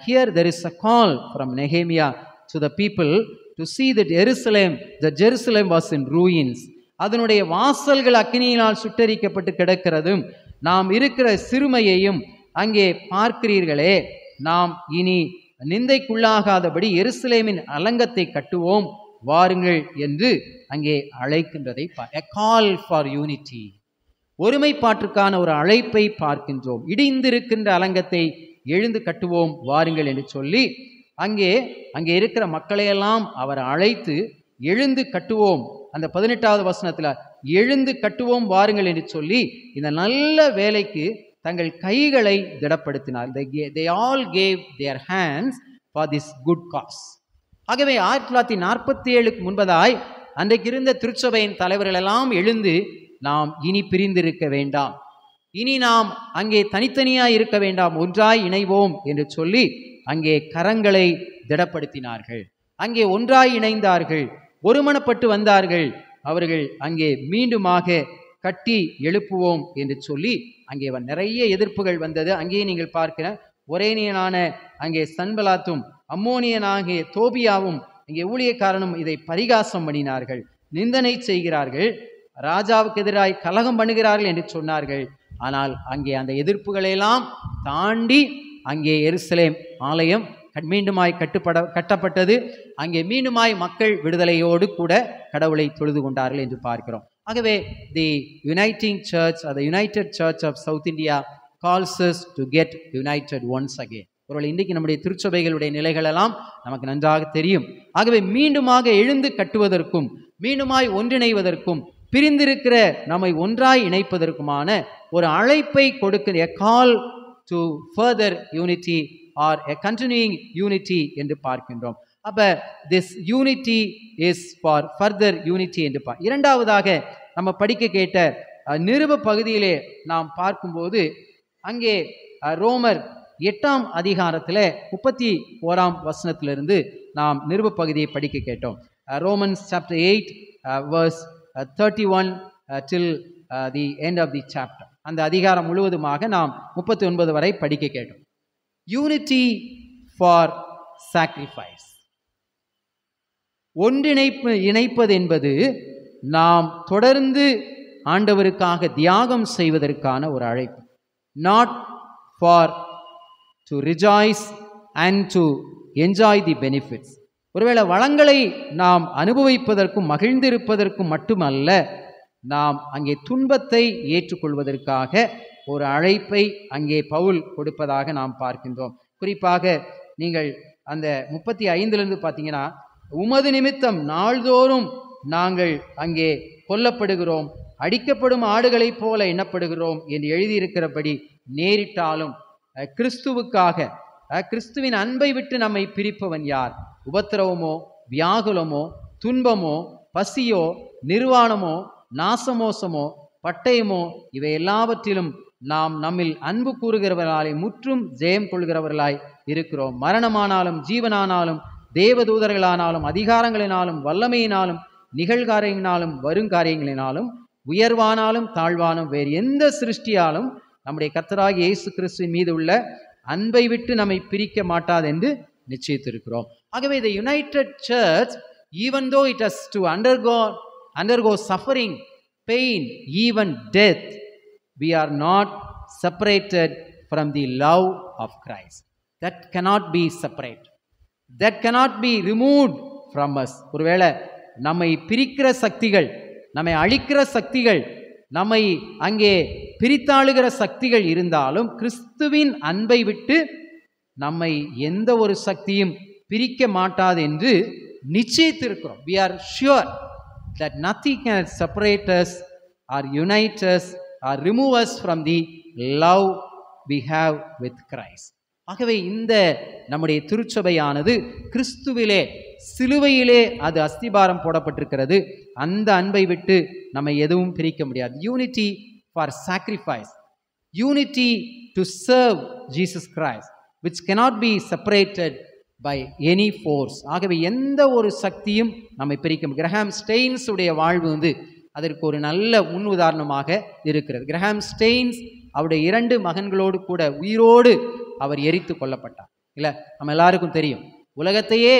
I: here there is a call from Nehemiah to the people to see that எருசலேம் the Jerusalem was in ruins அதனுடைய வாசல்கள் அக்னியினால் சுட்டரிக்கப்பட்டு கிடக்கிறதும் நாம் இருக்கிற சிறுமையையும் அங்கே பார்க்கிறீர்களே நாம் இனி நிந்தைக்குள்ளாகாதபடி எருசலேமின் அலங்கத்தை கட்டுவோம் வாருங்கள் என்று அங்கே அழைக்கின்றதை கால் ஃபார் யூனிட்டி ஒருமைப்பாட்டுக்கான ஒரு அழைப்பை பார்க்கின்றோம் இடிந்திருக்கின்ற அலங்கத்தை எழுந்து கட்டுவோம் வாருங்கள் என்று சொல்லி அங்கே அங்கே இருக்கிற மக்களையெல்லாம் அவர் அழைத்து எழுந்து கட்டுவோம் அந்த பதினெட்டாவது வசனத்தில் எழுந்து கட்டுவோம் வாருங்கள் என்று சொல்லி இந்த நல்ல வேலைக்கு தங்கள் கைகளை திடப்படுத்தினார் they all gave their hands for this good cause ஆகவே ஆயிரத்தி தொள்ளாயிரத்தி நாற்பத்தி ஏழுக்கு முன்பதாய் அன்றைக்கு இருந்த திருச்சபையின் தலைவர்களெல்லாம் எழுந்து நாம் இனி பிரிந்திருக்க வேண்டாம் இனி நாம் அங்கே தனித்தனியாக இருக்க வேண்டாம் ஒன்றாய் இணைவோம் என்று சொல்லி அங்கே கரங்களை திடப்படுத்தினார்கள் அங்கே ஒன்றாய் இணைந்தார்கள் ஒருமனப்பட்டு வந்தார்கள் அவர்கள் அங்கே மீண்டுமாக கட்டி எழுப்புவோம் என்று சொல்லி அங்கே நிறைய எதிர்ப்புகள் வந்தது அங்கேயே நீங்கள் பார்க்கிற ஒரேனியனான அங்கே சன்பலாத்தும் அம்மோனியனாகிய தோபியாவும் இங்கே ஊழியக்காரனும் இதை பரிகாசம் பண்ணினார்கள் நிந்தனை செய்கிறார்கள் ராஜாவுக்கு எதிராய் கலகம் பண்ணுகிறார்கள் என்று சொன்னார்கள் ஆனால் அங்கே அந்த எதிர்ப்புகளெல்லாம் தாண்டி அங்கே எருசலேம் ஆலயம் மீண்டுமாய் கட்டுப்பட கட்டப்பட்டது அங்கே மீண்டுமாய் மக்கள் விடுதலையோடு கூட கடவுளை தொழுது கொண்டார்கள் என்று பார்க்கிறோம் ஆகவே the uniting church a united church of south India calls us to get united once again ஒருவேளை இன்றைக்கு நம்முடைய திருச்சபைகளுடைய நிலைகளெல்லாம் நமக்கு நன்றாக தெரியும் ஆகவே மீண்டுமாக எழுந்து கட்டுவதற்கும் மீண்டுமாய் ஒன்றிணைவதற்கும் பிரிந்திருக்கிற நம்மை ஒன்றாய் இணைப்பதற்குமான ஒரு அழைப்பை கொடுக்கிற call to further unity or a continuing unity என்று பார்க்கின்றோம் அப்போ this unity is for further unity என்று பா இரண்டாவதாக நம்ம படிக்க கேட்ட நிருப பகுதியிலே நாம் பார்க்கும்போது அங்கே ரோமர் எட்டாம் அதிகாரத்தில் முப்பத்தி ஓராம் வசனத்திலிருந்து நாம் நிருப பகுதியை படிக்க கேட்டோம் Romans chapter eight verse thirty one till the end of the chapter அந்த அதிகாரம் முழுவதுமாக நாம் முப்பத்தி ஒன்பது வரை படிக்க கேட்டோம் யூனிட்டி ஃபார் சாக்ரிஃபைஸ் ஒன்றிணைப்பு இணைப்பது என்பது நாம் தொடர்ந்து ஆண்டவருக்காக தியாகம் செய்வதற்கான ஒரு அழைப்பு not for to rejoice and to enjoy the benefits ஒருவேளை வளங்களை நாம் அனுபவிப்பதற்கும் மகிழ்ந்திருப்பதற்கும் மட்டுமல்ல நாம் அங்கே துன்பத்தை ஏற்றுக்கொள்வதற்காக ஒரு அழைப்பை அங்கே பவுல் கொடுப்பதாக நாம் பார்க்கின்றோம் குறிப்பாக நீங்கள் அந்த முப்பத்தி ஐந்துலேருந்து பார்த்தீங்கன்னா உமது நிமித்தம் நாள்தோறும் நாங்கள் அங்கே கொல்லப்படுகிறோம் அடிக்கப்படும் ஆடுகளைப் போல எண்ணப்படுகிறோம் என்று எழுதியிருக்கிறபடி நேரிட்டாலும் கிறிஸ்துவுக்காக கிறிஸ்துவின் அன்பை விட்டு நம்மை பிரிப்பவன் யார் உபத்திரவமோ வியாகுலமோ துன்பமோ பசியோ நிர்வாணமோ நாசமோசமோ பட்டயமோ இவை எல்லாவற்றிலும் நாம் நம்மில் அன்பு கூறுகிறவர்களாலே முற்றும் ஜெயம் கொள்கிறவர்களாய் இருக்கிறோம் மரணமானாலும் ஜீவனானாலும் தேவதூதர்களானாலும் அதிகாரங்களினாலும் வல்லமையினாலும் நிகழ்காரியங்களினாலும் வருங்காரியங்களினாலும் உயர்வானாலும் தாழ்வானும் வேறு எந்த சிருஷ்டியாலும் நம்முடைய கத்தராகி இயேசு கிறிஸ்து மீது உள்ள அன்பை விட்டு நம்மை பிரிக்க மாட்டாது என்று நிச்சயித்திருக்கிறோம் ஆகவே the united church even though it has to undergo undergo suffering pain even death we are not separated from the love of Christ that cannot be separate that cannot be remove from us ஒருவேளை நம்மை பிரிக்கிற சக்திகள் நம்மை அழிக்கிற சக்திகள் நம்மை அங்கே பிரித்தாளுகிற சக்திகள் இருந்தாலும் கிறிஸ்துவின் அன்பை விட்டு நம்மை எந்த ஒரு சக்தியும் பிரிக்க மாட்டாது என்று நிச்சயித்திருக்கிறோம் we are sure that nothing can separate us or unite us or remove us from the love we have with Christ. ஆகவே இந்த நம்முடைய திருச்சபையானது கிறிஸ்துவிலே சிலுவையிலே அது அஸ்திபாரம் போடப்பட்டிருக்கிறது அந்த அன்பை விட்டு நம்ம எதுவும் பிரிக்க முடியாது unity for sacrifice unity to serve Jesus Christ which cannot be separated by any force ஆகவே எந்த ஒரு சக்தியும் நம்மை பிரிக்கும் கிரஹாம் ஸ்டெயின்ஸ் உடைய வாழ்வு வந்து அதற்கு ஒரு நல்ல முன் உதாரணமாக இருக்கிறது கிரஹாம் ஸ்டெயின்ஸ் அவருடைய இரண்டு மகன்களோடு கூட உயிரோடு அவர் எரித்து கொல்லப்பட்டார் இல்லை நம்ம எல்லாருக்கும் தெரியும் உலகத்தையே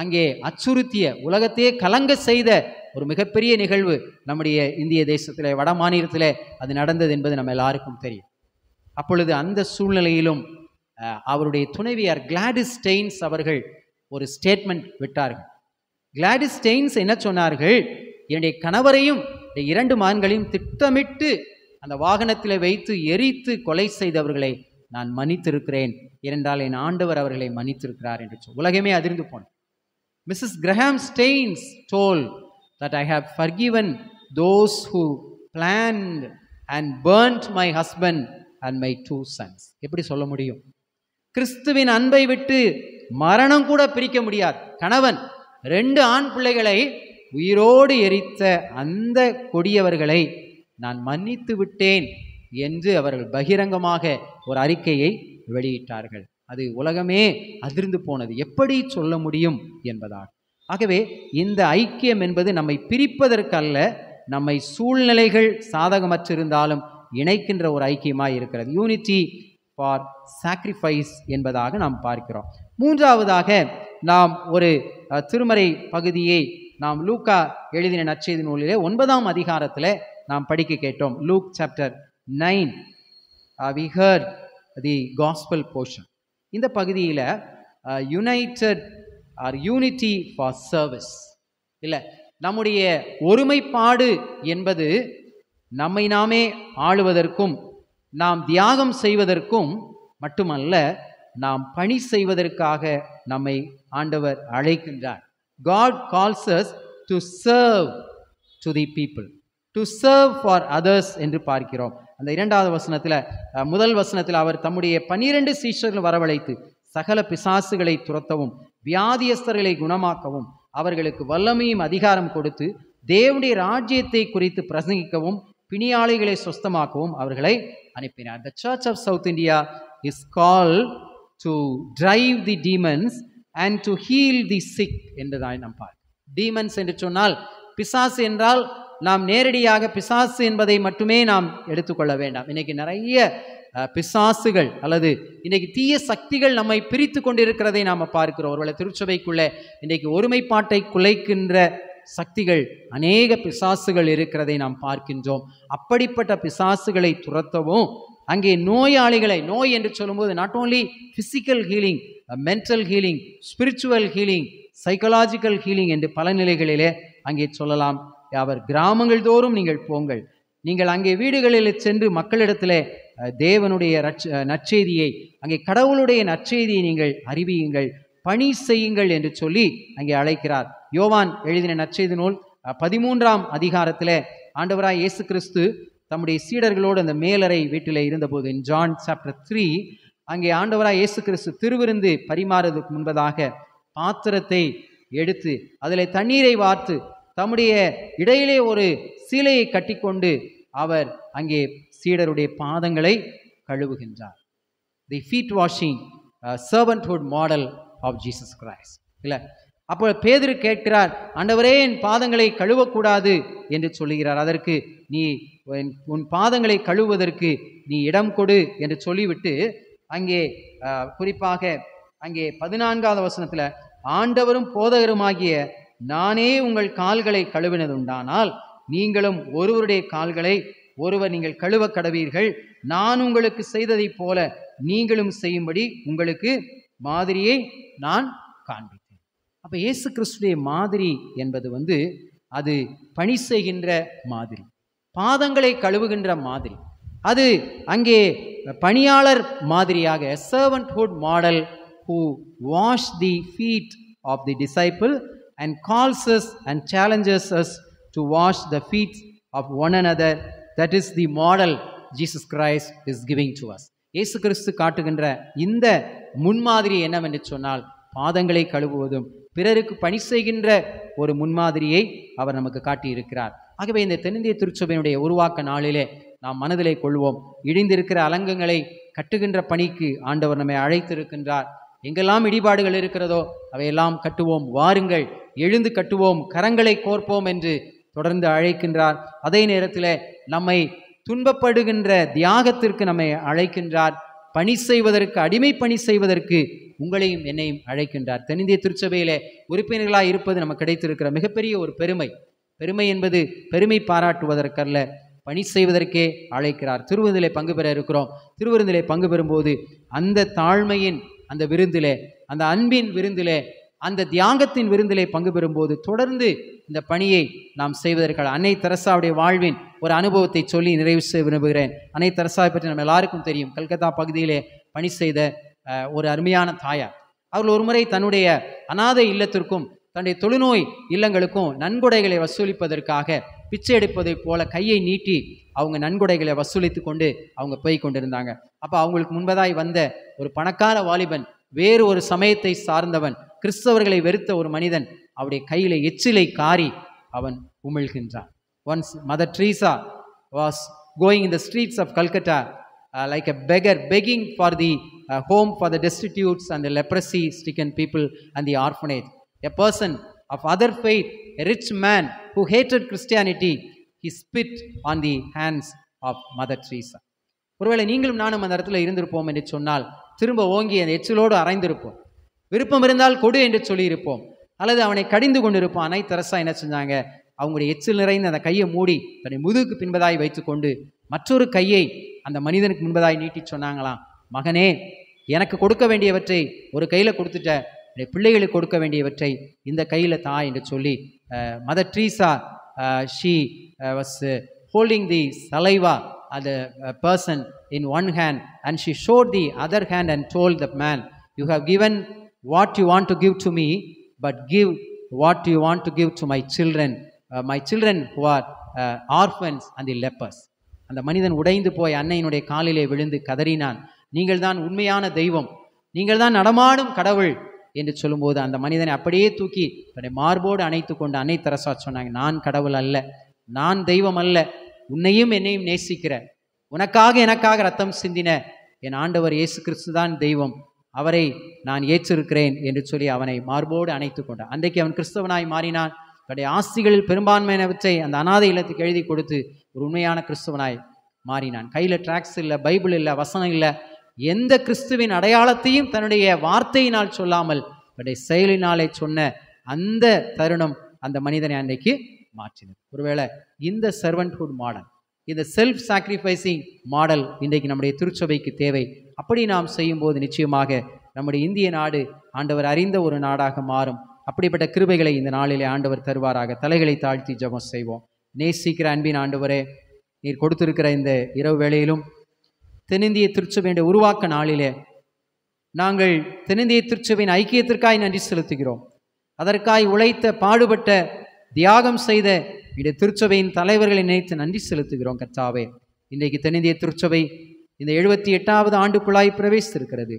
I: அங்கே அச்சுறுத்திய உலகத்தையே கலங்க செய்த ஒரு மிகப்பெரிய நிகழ்வு நம்முடைய இந்திய தேசத்தில் வட மாநிலத்தில் அது நடந்தது என்பது நம்ம எல்லாருக்கும் தெரியும் அப்பொழுது அந்த சூழ்நிலையிலும் அவருடைய துணைவியார் கிளாடிஸ் ஸ்டெயின்ஸ் அவர்கள் ஒரு ஸ்டேட்மெண்ட் விட்டார்கள் கிளாடிஸ் ஸ்டெயின்ஸ் என்ன சொன்னார்கள் என்னுடைய கணவரையும் இரண்டு மான்களையும் திட்டமிட்டு அந்த வாகனத்தில் வைத்து எரித்து கொலை செய்தவர்களை நான் மன்னித்திருக்கிறேன் இரண்டால் என் ஆண்டவர் அவர்களை மன்னித்திருக்கிறார் என்று சொல் உலகமே அதிர்ந்து போனேன் Mrs Graham Staines told that I have forgiven those who plan and burnt my husband and my two sons எப்படி சொல்ல முடியும் கிறிஸ்துவின் அன்பை விட்டு மரணம் கூட பிரிக்க முடியாது கணவன் ரெண்டு ஆண் பிள்ளைகளை உயிரோடு எரித்த அந்த கொடியவர்களை நான் மன்னித்து விட்டேன் என்று அவர்கள் பகிரங்கமாக ஒரு அறிக்கையை வெளியிட்டார்கள் அது உலகமே அதிர்ந்து போனது எப்படி சொல்ல முடியும் என்பதாக ஆகவே இந்த ஐக்கியம் என்பது நம்மை பிரிப்பதற்கல்ல நம்மை சூழ்நிலைகள் சாதகமற்றிருந்தாலும் இணைக்கின்ற ஒரு ஐக்கியமாக இருக்கிறது யூனிட்டி ஃபார் சாக்ரிஃபைஸ் என்பதாக நாம் பார்க்கிறோம் மூன்றாவதாக நாம் ஒரு திருமறை பகுதியை நாம் லூக்கா எழுதின நற்செய்தி நூலிலே ஒன்பதாம் அதிகாரத்தில் நாம் படிக்க கேட்டோம் Luke chapter nine we hear the gospel portion இந்த பகுதியில் united or unity for service இல்லை நம்முடைய ஒருமைப்பாடு என்பது நம்மை நாமே ஆளுவதற்கும் நாம் தியாகம் செய்வதற்கும் மட்டுமல்ல நாம் பணி செய்வதற்காக நம்மை ஆண்டவர் அழைக்கின்றார் God calls us to serve to the people to serve for others என்று பார்க்கிறோம் அந்த இரண்டாவது வசனத்தில் முதல் வசனத்தில் அவர் தம்முடைய பனிரெண்டு சீஷர்கள் வரவழைத்து சகல பிசாசுகளை துரத்தவும் வியாதியஸ்தர்களை குணமாக்கவும் அவர்களுக்கு வல்லமையும் அதிகாரம் கொடுத்து தேவனுடைய ராஜ்யத்தை குறித்து பிரசங்கிக்கவும் பிணியாளிகளை சொஸ்தமாக்கவும் அவர்களை அனுப்பினார் the church of south India is call to drive the demons and to heal the sick என்றுதான் நாம் பார்க்கிறோம் டீமன்ஸ் என்று சொன்னால் பிசாசு என்றால் நாம் நேரடியாக பிசாசு என்பதை மட்டுமே நாம் எடுத்துக்கொள்ள வேண்டாம் இன்னைக்கு நிறைய பிசாசுகள் அல்லது இன்றைக்கி தீய சக்திகள் நம்மை பிரித்து கொண்டிருக்கிறதை நாம் பார்க்கிறோம் ஒருவேளை திருச்சபைக்குள்ளே இன்றைக்கு ஒருமைப்பாட்டை குலைக்கின்ற சக்திகள் அநேக பிசாசுகள் இருக்கிறதை நாம் பார்க்கின்றோம் அப்படிப்பட்ட பிசாசுகளை துரத்தவும் அங்கே நோயாளிகளை நோய் என்று சொல்லும்போது not only physical healing mental healing spiritual healing psychological healing என்று பல நிலைகளிலே அங்கே சொல்லலாம் அவர் கிராமங்கள் தோறும் நீங்கள் போங்கள் நீங்கள் அங்கே வீடுகளில் சென்று மக்களிடத்தில் தேவனுடைய நற்செய்தியை அங்கே கடவுளுடைய நற்செய்தியை நீங்கள் அறிவியுங்கள் பணி செய்யுங்கள் என்று சொல்லி அங்கே அழைக்கிறார் யோவான் எழுதின நற்செய்தி நூல் பதிமூன்றாம் அதிகாரத்தில் ஆண்டவராய் இயேசு கிறிஸ்து தம்முடைய சீடர்களோடு அந்த மேலறை வீட்டில் இருந்தபோது இன் ஜான் சாப்டர் த்ரீ அங்கே ஆண்டவராய் இயேசு கிறிஸ்து திருவிருந்து பரிமாறுவதற்கு முன்பதாக பாத்திரத்தை எடுத்து அதில் தண்ணீரை வார்த்து தம்முடைய இடையிலே ஒரு சீலையை கட்டிக்கொண்டு அவர் அங்கே சீடருடைய பாதங்களை கழுவுகின்றார் the feet washing servanthood model of Jesus Christ இல்லை அப்போ பேதிரு கேட்கிறார் ஆண்டவரே என் பாதங்களை கழுவக்கூடாது என்று சொல்லுகிறார் அதற்கு நீ உன் பாதங்களை கழுவுவதற்கு நீ இடம் கொடு என்று சொல்லிவிட்டு அங்கே குறிப்பாக அங்கே பதினான்காவது வசனத்தில் ஆண்டவரும் போதகருமாகிய நானே உங்கள் கால்களை கழுவினதுண்டானால் நீங்களும் ஒருவருடைய கால்களை ஒருவர் நீங்கள் கழுவ கடவீர்கள் நான் உங்களுக்கு செய்ததைப் போல நீங்களும் செய்யும்படி உங்களுக்கு மாதிரியை நான் காண்பேன் அப்போ இயேசு கிறிஸ்துடைய மாதிரி என்பது வந்து அது பணி செய்கின்ற மாதிரி பாதங்களை கழுவுகின்ற மாதிரி அது அங்கே பணியாளர் மாதிரியாக servanthood model who wash the feet of the disciple and calls and challenges us to wash the feet of one and other that is the model Jesus Christ is giving to us ஏசு கிறிஸ்து காட்டுகின்ற இந்த முன்மாதிரி என்னவென்று சொன்னால் பாதங்களை கழுவுவதும் பிறருக்கு பணி செய்கின்ற ஒரு முன்மாதிரியை அவர் நமக்கு காட்டியிருக்கிறார் ஆகவே இந்த தென்னிந்திய திருச்சபையினுடைய உருவாக்க நாளிலே நாம் மனதிலே கொள்வோம் இடிந்திருக்கிற அலங்கங்களை கட்டுகின்ற பணிக்கு ஆண்டவர் நம்மை அழைத்திருக்கின்றார் எங்கெல்லாம் இடிபாடுகள் இருக்கிறதோ அவையெல்லாம் கட்டுவோம் வாருங்கள் எழுந்து கட்டுவோம் கரங்களை கோர்ப்போம் என்று தொடர்ந்து அழைக்கின்றார் அதே நேரத்தில் நம்மை துன்பப்படுகின்ற தியாகத்திற்கு நம்மை அழைக்கின்றார் பணி செய்வதற்கு அடிமை பணி செய்வதற்கு உங்களையும் என்னையும் அழைக்கின்றார் தென்னிந்திய திருச்சபையில் உறுப்பினர்களாக இருப்பது நமக்கு கிடைத்திருக்கிற மிகப்பெரிய ஒரு பெருமை பெருமை என்பது பெருமை பாராட்டுவதற்கல்ல பணி செய்வதற்கே அழைக்கிறார் திருவிருந்திலே பங்கு பெற இருக்கிறோம் திருவிருந்திலே பங்கு பெறும்போது அந்த தாழ்மையின் அந்த விருந்திலே அந்த அன்பின் விருந்திலே அந்த தியாகத்தின் விருந்திலே பங்கு பெறும்போது தொடர்ந்து இந்த பணியை நாம் செய்வதற்காக அன்னை தெரசாவுடைய வாழ்வின் ஒரு அனுபவத்தை சொல்லி நிறைவு செய்ய விரும்புகிறேன் அன்னை தெரசாவை பற்றி நம்ம எல்லாருக்கும் தெரியும் கல்கத்தா பகுதியிலே பணி செய்த ஒரு அருமையான தாயார் அவர்கள் ஒருமுறை தன்னுடைய அனாதை இல்லத்திற்கும் தன்னுடைய தொழுநோய் இல்லங்களுக்கும் நன்கொடைகளை வசூலிப்பதற்காக பிச்சை எடுப்பதைப் போல கையை நீட்டி அவங்க நன்கொடைகளை வசூலித்து கொண்டு அவங்க போய் கொண்டிருந்தாங்க அப்போ அவங்களுக்கு முன்பதாய் வந்த ஒரு பணக்கார வாலிபன் வேறு ஒரு சமயத்தை சார்ந்தவன் கிறிஸ்தவர்களை வெறுத்த ஒரு மனிதன் அவருடைய கையில் எச்சிலை காரி அவன் உமிழ்கின்றான் once mother Teresa was going in the streets of Calcutta like a beggar begging for the home for the destitutes and leprosy stricken people and the orphanage a person of other faith a rich man who hated Christianity he spit on the hands of mother Teresa ஒருவேளை நீங்களும் நானும் அந்த இடத்துல இருந்திருப்போம் என்று சொன்னால் திரும்ப ஓங்கி அந்த எச்சிலோடு அரைந்திருப்போம் விருப்பம் இருந்தால் கொடு என்று சொல்லியிருப்போம் அல்லது அவனை கடிந்து கொண்டிருப்போம் அனைத்தரசா என்ன செஞ்சாங்க அவங்களுடைய எச்சில் நிறைந்த அந்த கையை மூடி தன்னை முதுகுக்கு பின்பதாய் வைத்துக்கொண்டு மற்றொரு கையை அந்த மனிதனுக்கு முன்பதாய் நீட்டி சொன்னாங்களாம் மகனே எனக்கு கொடுக்க வேண்டியவற்றை ஒரு கையில் கொடுத்துட்ட என்னுடைய பிள்ளைகளுக்கு கொடுக்க வேண்டியவற்றை இந்த கையில் தா என்று சொல்லி mother Teresa she was holding the saliva the person in one hand, and she showed the other hand and told the man, You have given what you want to give to me, but give what you want to give to my children, uh, my children who are uh, orphans and the lepers. அந்த மனிதன் உடைந்து போய் அன்னையினுடைய காலிலே விழுந்து கதறினான் நீங்கள் தான் உண்மையான தெய்வம் நீங்கள் தான் நடமாடும் கடவுள் என்று சொல்லும்போது அந்த மனிதனை அப்படியே தூக்கி தன்னுடைய மார்போடு அணைத்து கொண்டு அன்னை தரசா சொன்னாங்க நான் கடவுள் அல்ல நான் தெய்வம் அல்ல உன்னையும் என்னையும் நேசிக்கிற உனக்காக எனக்காக ரத்தம் சிந்தின என் ஆண்டவர் இயேசு கிறிஸ்து தான் தெய்வம் அவரை நான் ஏற்றிருக்கிறேன் என்று சொல்லி அவனை மார்போடு அணைத்து கொண்டான் அன்றைக்கு அவன் கிறிஸ்தவனாய் மாறினான் தன்னுடைய ஆஸ்திகளில் பெரும்பான்மையினவற்றை அந்த அனாதை இல்லத்துக்கு எழுதி கொடுத்து ஒரு உண்மையான கிறிஸ்தவனாய் மாறினான் கையில் ட்ராக்ஸ் இல்லை பைபிள் இல்லை வசனம் இல்லை எந்த கிறிஸ்துவின் அடையாளத்தையும் தன்னுடைய வார்த்தையினால் சொல்லாமல் தன்னுடைய செயலினாலே சொன்ன அந்த தருணம் அந்த மனிதனை அன்றைக்கு மாற்றினது ஒருவேளை இந்த சர்வன்ட்ஹுட் மாடல் இந்த செல்ஃப் சாக்ரிஃபைஸிங் மாடல் இன்றைக்கு நம்முடைய திருச்சபைக்கு தேவை அப்படி நாம் செய்யும்போது நிச்சயமாக நம்முடைய இந்திய நாடு ஆண்டவர் அறிந்த ஒரு நாடாக மாறும் அப்படிப்பட்ட கிருபைகளை இந்த நாளிலே ஆண்டவர் தருவாராக தலைகளை தாழ்த்தி ஜபம் செய்வோம் நேசிக்கிற அன்பின் ஆண்டவரே நீர் கொடுத்திருக்கிற இந்த இரவு வேளையிலும் தென்னிந்திய திருச்சபையுடைய உருவாக்க நாளிலே நாங்கள் தென்னிந்திய திருச்சபையின் ஐக்கியத்திற்காய் நன்றி செலுத்துகிறோம் அதற்காய் உழைத்த பாடுபட்ட தியாகம் செய்த இந்த திருச்சபையின் தலைவர்களை நினைத்து நன்றி செலுத்துகிறோம் கர்த்தாவே இன்றைக்கு தென்னிந்திய திருச்சபை இந்த எழுபத்தி எட்டாவது ஆண்டுக்குள்ளாய் பிரவேசித்திருக்கிறது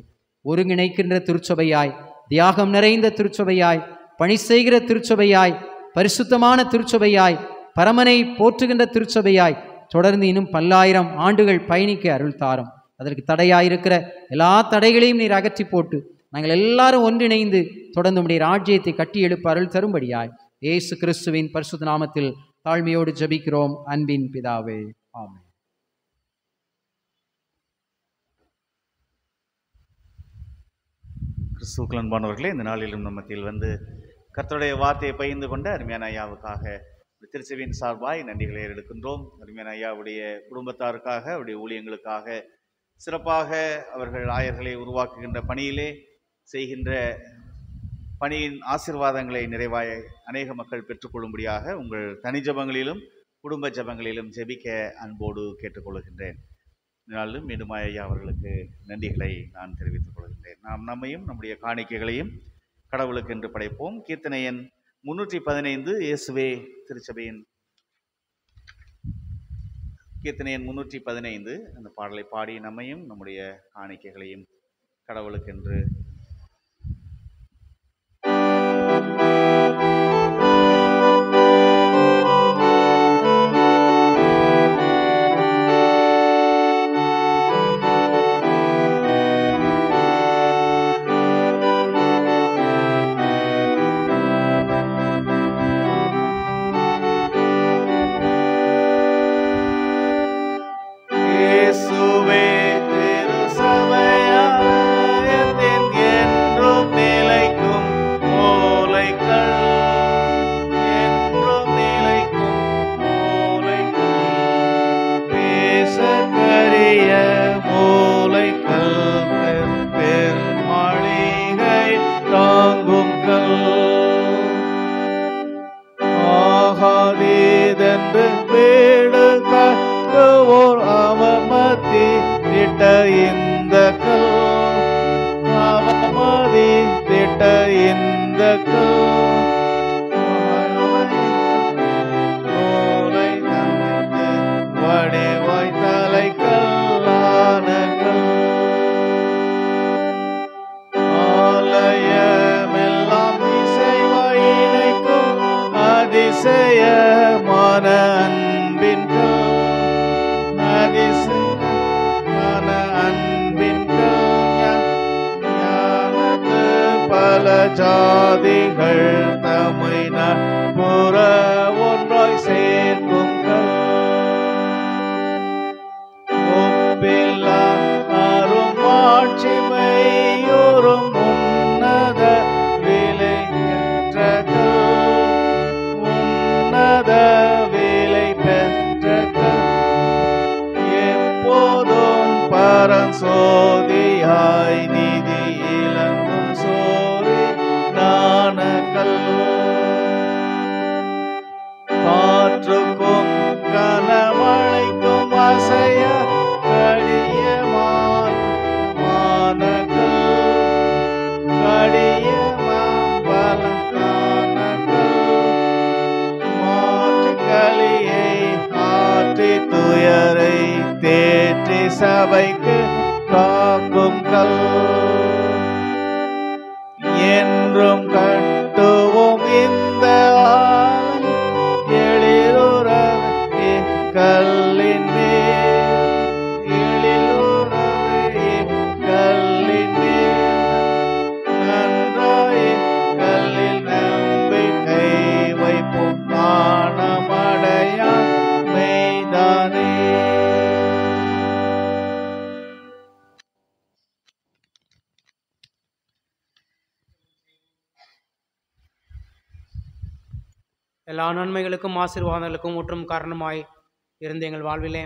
I: ஒருங்கிணைக்கின்ற திருச்சபையாய் தியாகம் நிறைந்த திருச்சபையாய் பணி செய்கிற திருச்சபையாய் பரிசுத்தமான திருச்சபையாய் பரமனை போற்றுகின்ற திருச்சபையாய் தொடர்ந்து இன்னும் பல்லாயிரம் ஆண்டுகள் பயணிக்க அருள் தாரும் அதற்கு தடையாயிருக்கிற எல்லா தடைகளையும் நீர் அகற்றி போட்டு நாங்கள் எல்லாரும் ஒன்றிணைந்து தொடர்ந்து உடைய ராஜ்யத்தை கட்டி எழுப்ப அருள் தரும்படியாய் இயேசு கிறிஸ்துவின் பரிசுத்த நாமத்தில் தாழ்மையோடு ஜபிக்கிறோம் அன்பின் பிதாவே ஆமே
B: கிறிஸ்துக்கள் அன்பானவர்களே இந்த நாளிலும் நம்ம வந்து கர்த்தருடைய வார்த்தையை பகிர்ந்து கொண்ட அருமையான ஐயாவுக்காக திருச்செவியின் சார்பாய் நன்றிகளை எடுக்கின்றோம் அருமையான ஐயாவுடைய குடும்பத்தாருக்காக அவருடைய ஊழியங்களுக்காக சிறப்பாக அவர்கள் ஆயர்களை உருவாக்குகின்ற பணியிலே செய்கின்ற பணியின் ஆசிர்வாதங்களை நிறைவாய அநேக மக்கள் பெற்றுக்கொள்ளும்படியாக உங்கள் தனி ஜபங்களிலும் குடும்ப ஜபங்களிலும் ஜெபிக்க அன்போடு கேட்டுக்கொள்கின்றேன் நாளிலும் மீண்டும் ஐயா அவர்களுக்கு நன்றிகளை நான் தெரிவித்துக் கொள்கின்றேன் நாம் நம்மையும் நம்முடைய காணிக்கைகளையும் கடவுளுக்கு என்று படைப்போம் கீர்த்தனையன் முன்னூற்றி பதினைந்து இயேசுவே திருச்சபையின் எண் முன்னூற்றி பதினைந்து அந்த பாடலை பாடி நம்மையும் நம்முடைய காணிக்கைகளையும் கடவுளுக்கென்று
A: எல்லா நன்மைகளுக்கும் ஆசீர்வாதங்களுக்கும் ஒற்றும் காரணமாய் இருந்த எங்கள் வாழ்விலே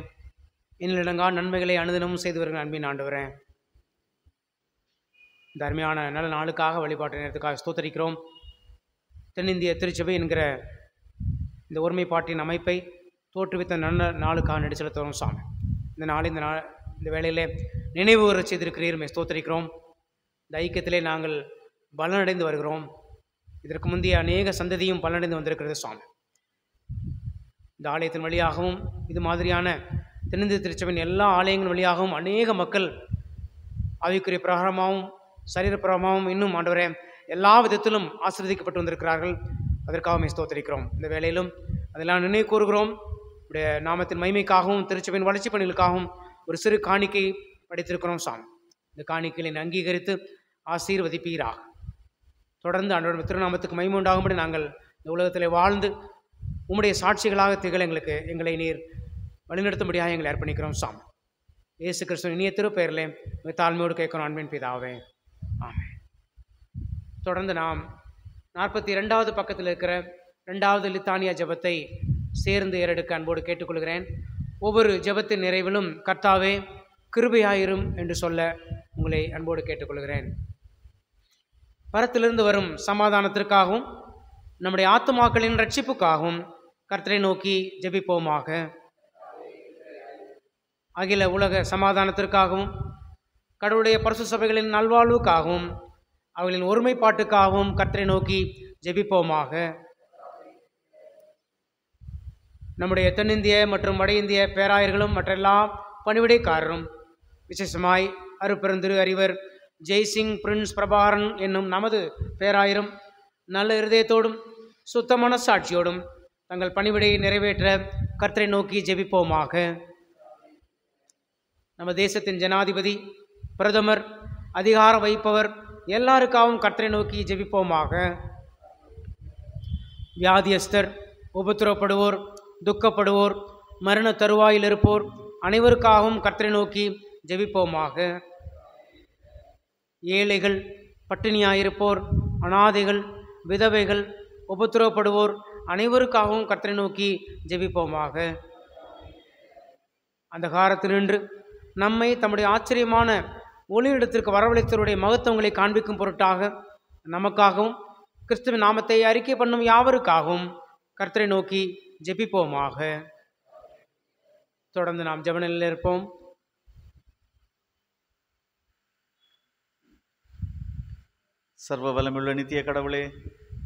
A: என்னிடங்கா நன்மைகளை அனுதினமும் செய்து வருகிற நன்மை ஆண்டு வரேன் தர்மையான நல்ல நாளுக்காக வழிபாட்டு நேரத்துக்காக ஸ்தோத்தரிக்கிறோம் தென்னிந்திய திருச்சபை என்கிற இந்த ஒருமைப்பாட்டின் அமைப்பை தோற்றுவித்த நல்ல நாளுக்காக நடிச்செலுத்துவோம் சாமி இந்த நாள் இந்த நாள் இந்த வேளையிலே நினைவு வர செய்திருக்கிறீர்மே ஸ்தோத்தரிக்கிறோம் இந்த ஐக்கியத்திலே நாங்கள் பலனடைந்து வருகிறோம் இதற்கு முந்தைய அநேக சந்ததியும் பலனடைந்து வந்திருக்கிறது சுவாமி இந்த ஆலயத்தின் வழியாகவும் இது மாதிரியான தென்னிந்திய திருச்சபையின் எல்லா ஆலயங்களின் வழியாகவும் அநேக மக்கள் ஆவிக்குரிய பிரகாரமாகவும் சரீர பிரகாரமாகவும் இன்னும் ஆண்டவரே எல்லா விதத்திலும் ஆசிர்வதிக்கப்பட்டு வந்திருக்கிறார்கள் அதற்காகவும் ஸ்தோத்தரிக்கிறோம் இந்த வேலையிலும் அதெல்லாம் நினைவு கூறுகிறோம் உடைய நாமத்தின் மைமைக்காகவும் திருச்சபையின் வளர்ச்சி பணிகளுக்காகவும் ஒரு சிறு காணிக்கை படைத்திருக்கிறோம் சாமி இந்த காணிக்கையை அங்கீகரித்து ஆசீர்வதிப்பீராக தொடர்ந்து அன்றோட திருநாமத்துக்கு மைமுண்டாகும்படி நாங்கள் இந்த உலகத்தில் வாழ்ந்து உம்முடைய சாட்சிகளாக திகழ எங்களுக்கு எங்களை நீர் வழிநடத்தும்படியாக எங்களை அர்ப்பணிக்கிறோம் சாம் இயேசு கிருஷ்ணன் இனிய திருப்பெயர்லே தாழ்மையோடு கேட்கணும் அன்பின் பிதாவே ஆமே தொடர்ந்து நாம் நாற்பத்தி ரெண்டாவது பக்கத்தில் இருக்கிற ரெண்டாவது லித்தானியா ஜபத்தை சேர்ந்து ஏறெடுக்க அன்போடு கேட்டுக்கொள்கிறேன் ஒவ்வொரு ஜபத்தின் நிறைவிலும் கர்த்தாவே கிருபையாயிரும் என்று சொல்ல உங்களை அன்போடு கேட்டுக்கொள்கிறேன் பரத்திலிருந்து வரும் சமாதானத்திற்காகவும் நம்முடைய ஆத்துமாக்களின் ரட்சிப்புக்காகவும் கர்த்தரை நோக்கி ஜெபிப்போமாக அகில உலக சமாதானத்திற்காகவும் கடவுளுடைய பரிசு சபைகளின் நல்வாழ்வுக்காகவும் அவர்களின் ஒருமைப்பாட்டுக்காகவும் கர்த்தரை நோக்கி ஜெபிப்போமாக நம்முடைய தென்னிந்திய மற்றும் வட இந்திய பேராயர்களும் மற்றெல்லாம் பணிவிடைக்காரரும் விசேஷமாய் அருப்பெருந்திரு அறிவர் ஜெய்சிங் பிரின்ஸ் பிரபாரன் என்னும் நமது பேராயரும் நல்ல இருதயத்தோடும் சுத்தமான சாட்சியோடும் தங்கள் பணிவிடையை நிறைவேற்ற கர்த்தரை நோக்கி ஜெபிப்போமாக நம்ம தேசத்தின் ஜனாதிபதி பிரதமர் அதிகாரம் வைப்பவர் எல்லாருக்காகவும் கர்த்தரை நோக்கி ஜெபிப்போமாக வியாதியஸ்தர் உபத்திரப்படுவோர் துக்கப்படுவோர் மரண தருவாயில் இருப்போர் அனைவருக்காகவும் கர்த்தரை நோக்கி ஜெபிப்போமாக ஏழைகள் பட்டினியாயிருப்போர் அனாதைகள் விதவைகள் உபத்திரப்படுவோர் அனைவருக்காகவும் கர்த்தரை நோக்கி ஜெபிப்போமாக அந்த காலத்தில் நின்று நம்மை தம்முடைய ஆச்சரியமான ஒளியிடத்திற்கு வரவழைத்தருடைய மகத்துவங்களை காண்பிக்கும் பொருட்டாக நமக்காகவும் கிறிஸ்துவ நாமத்தை அறிக்கை பண்ணும் யாவருக்காகவும் கர்த்தரை நோக்கி ஜெபிப்போமாக தொடர்ந்து நாம் ஜபனில் இருப்போம்
B: சர்வ வளமுள்ள நித்திய கடவுளே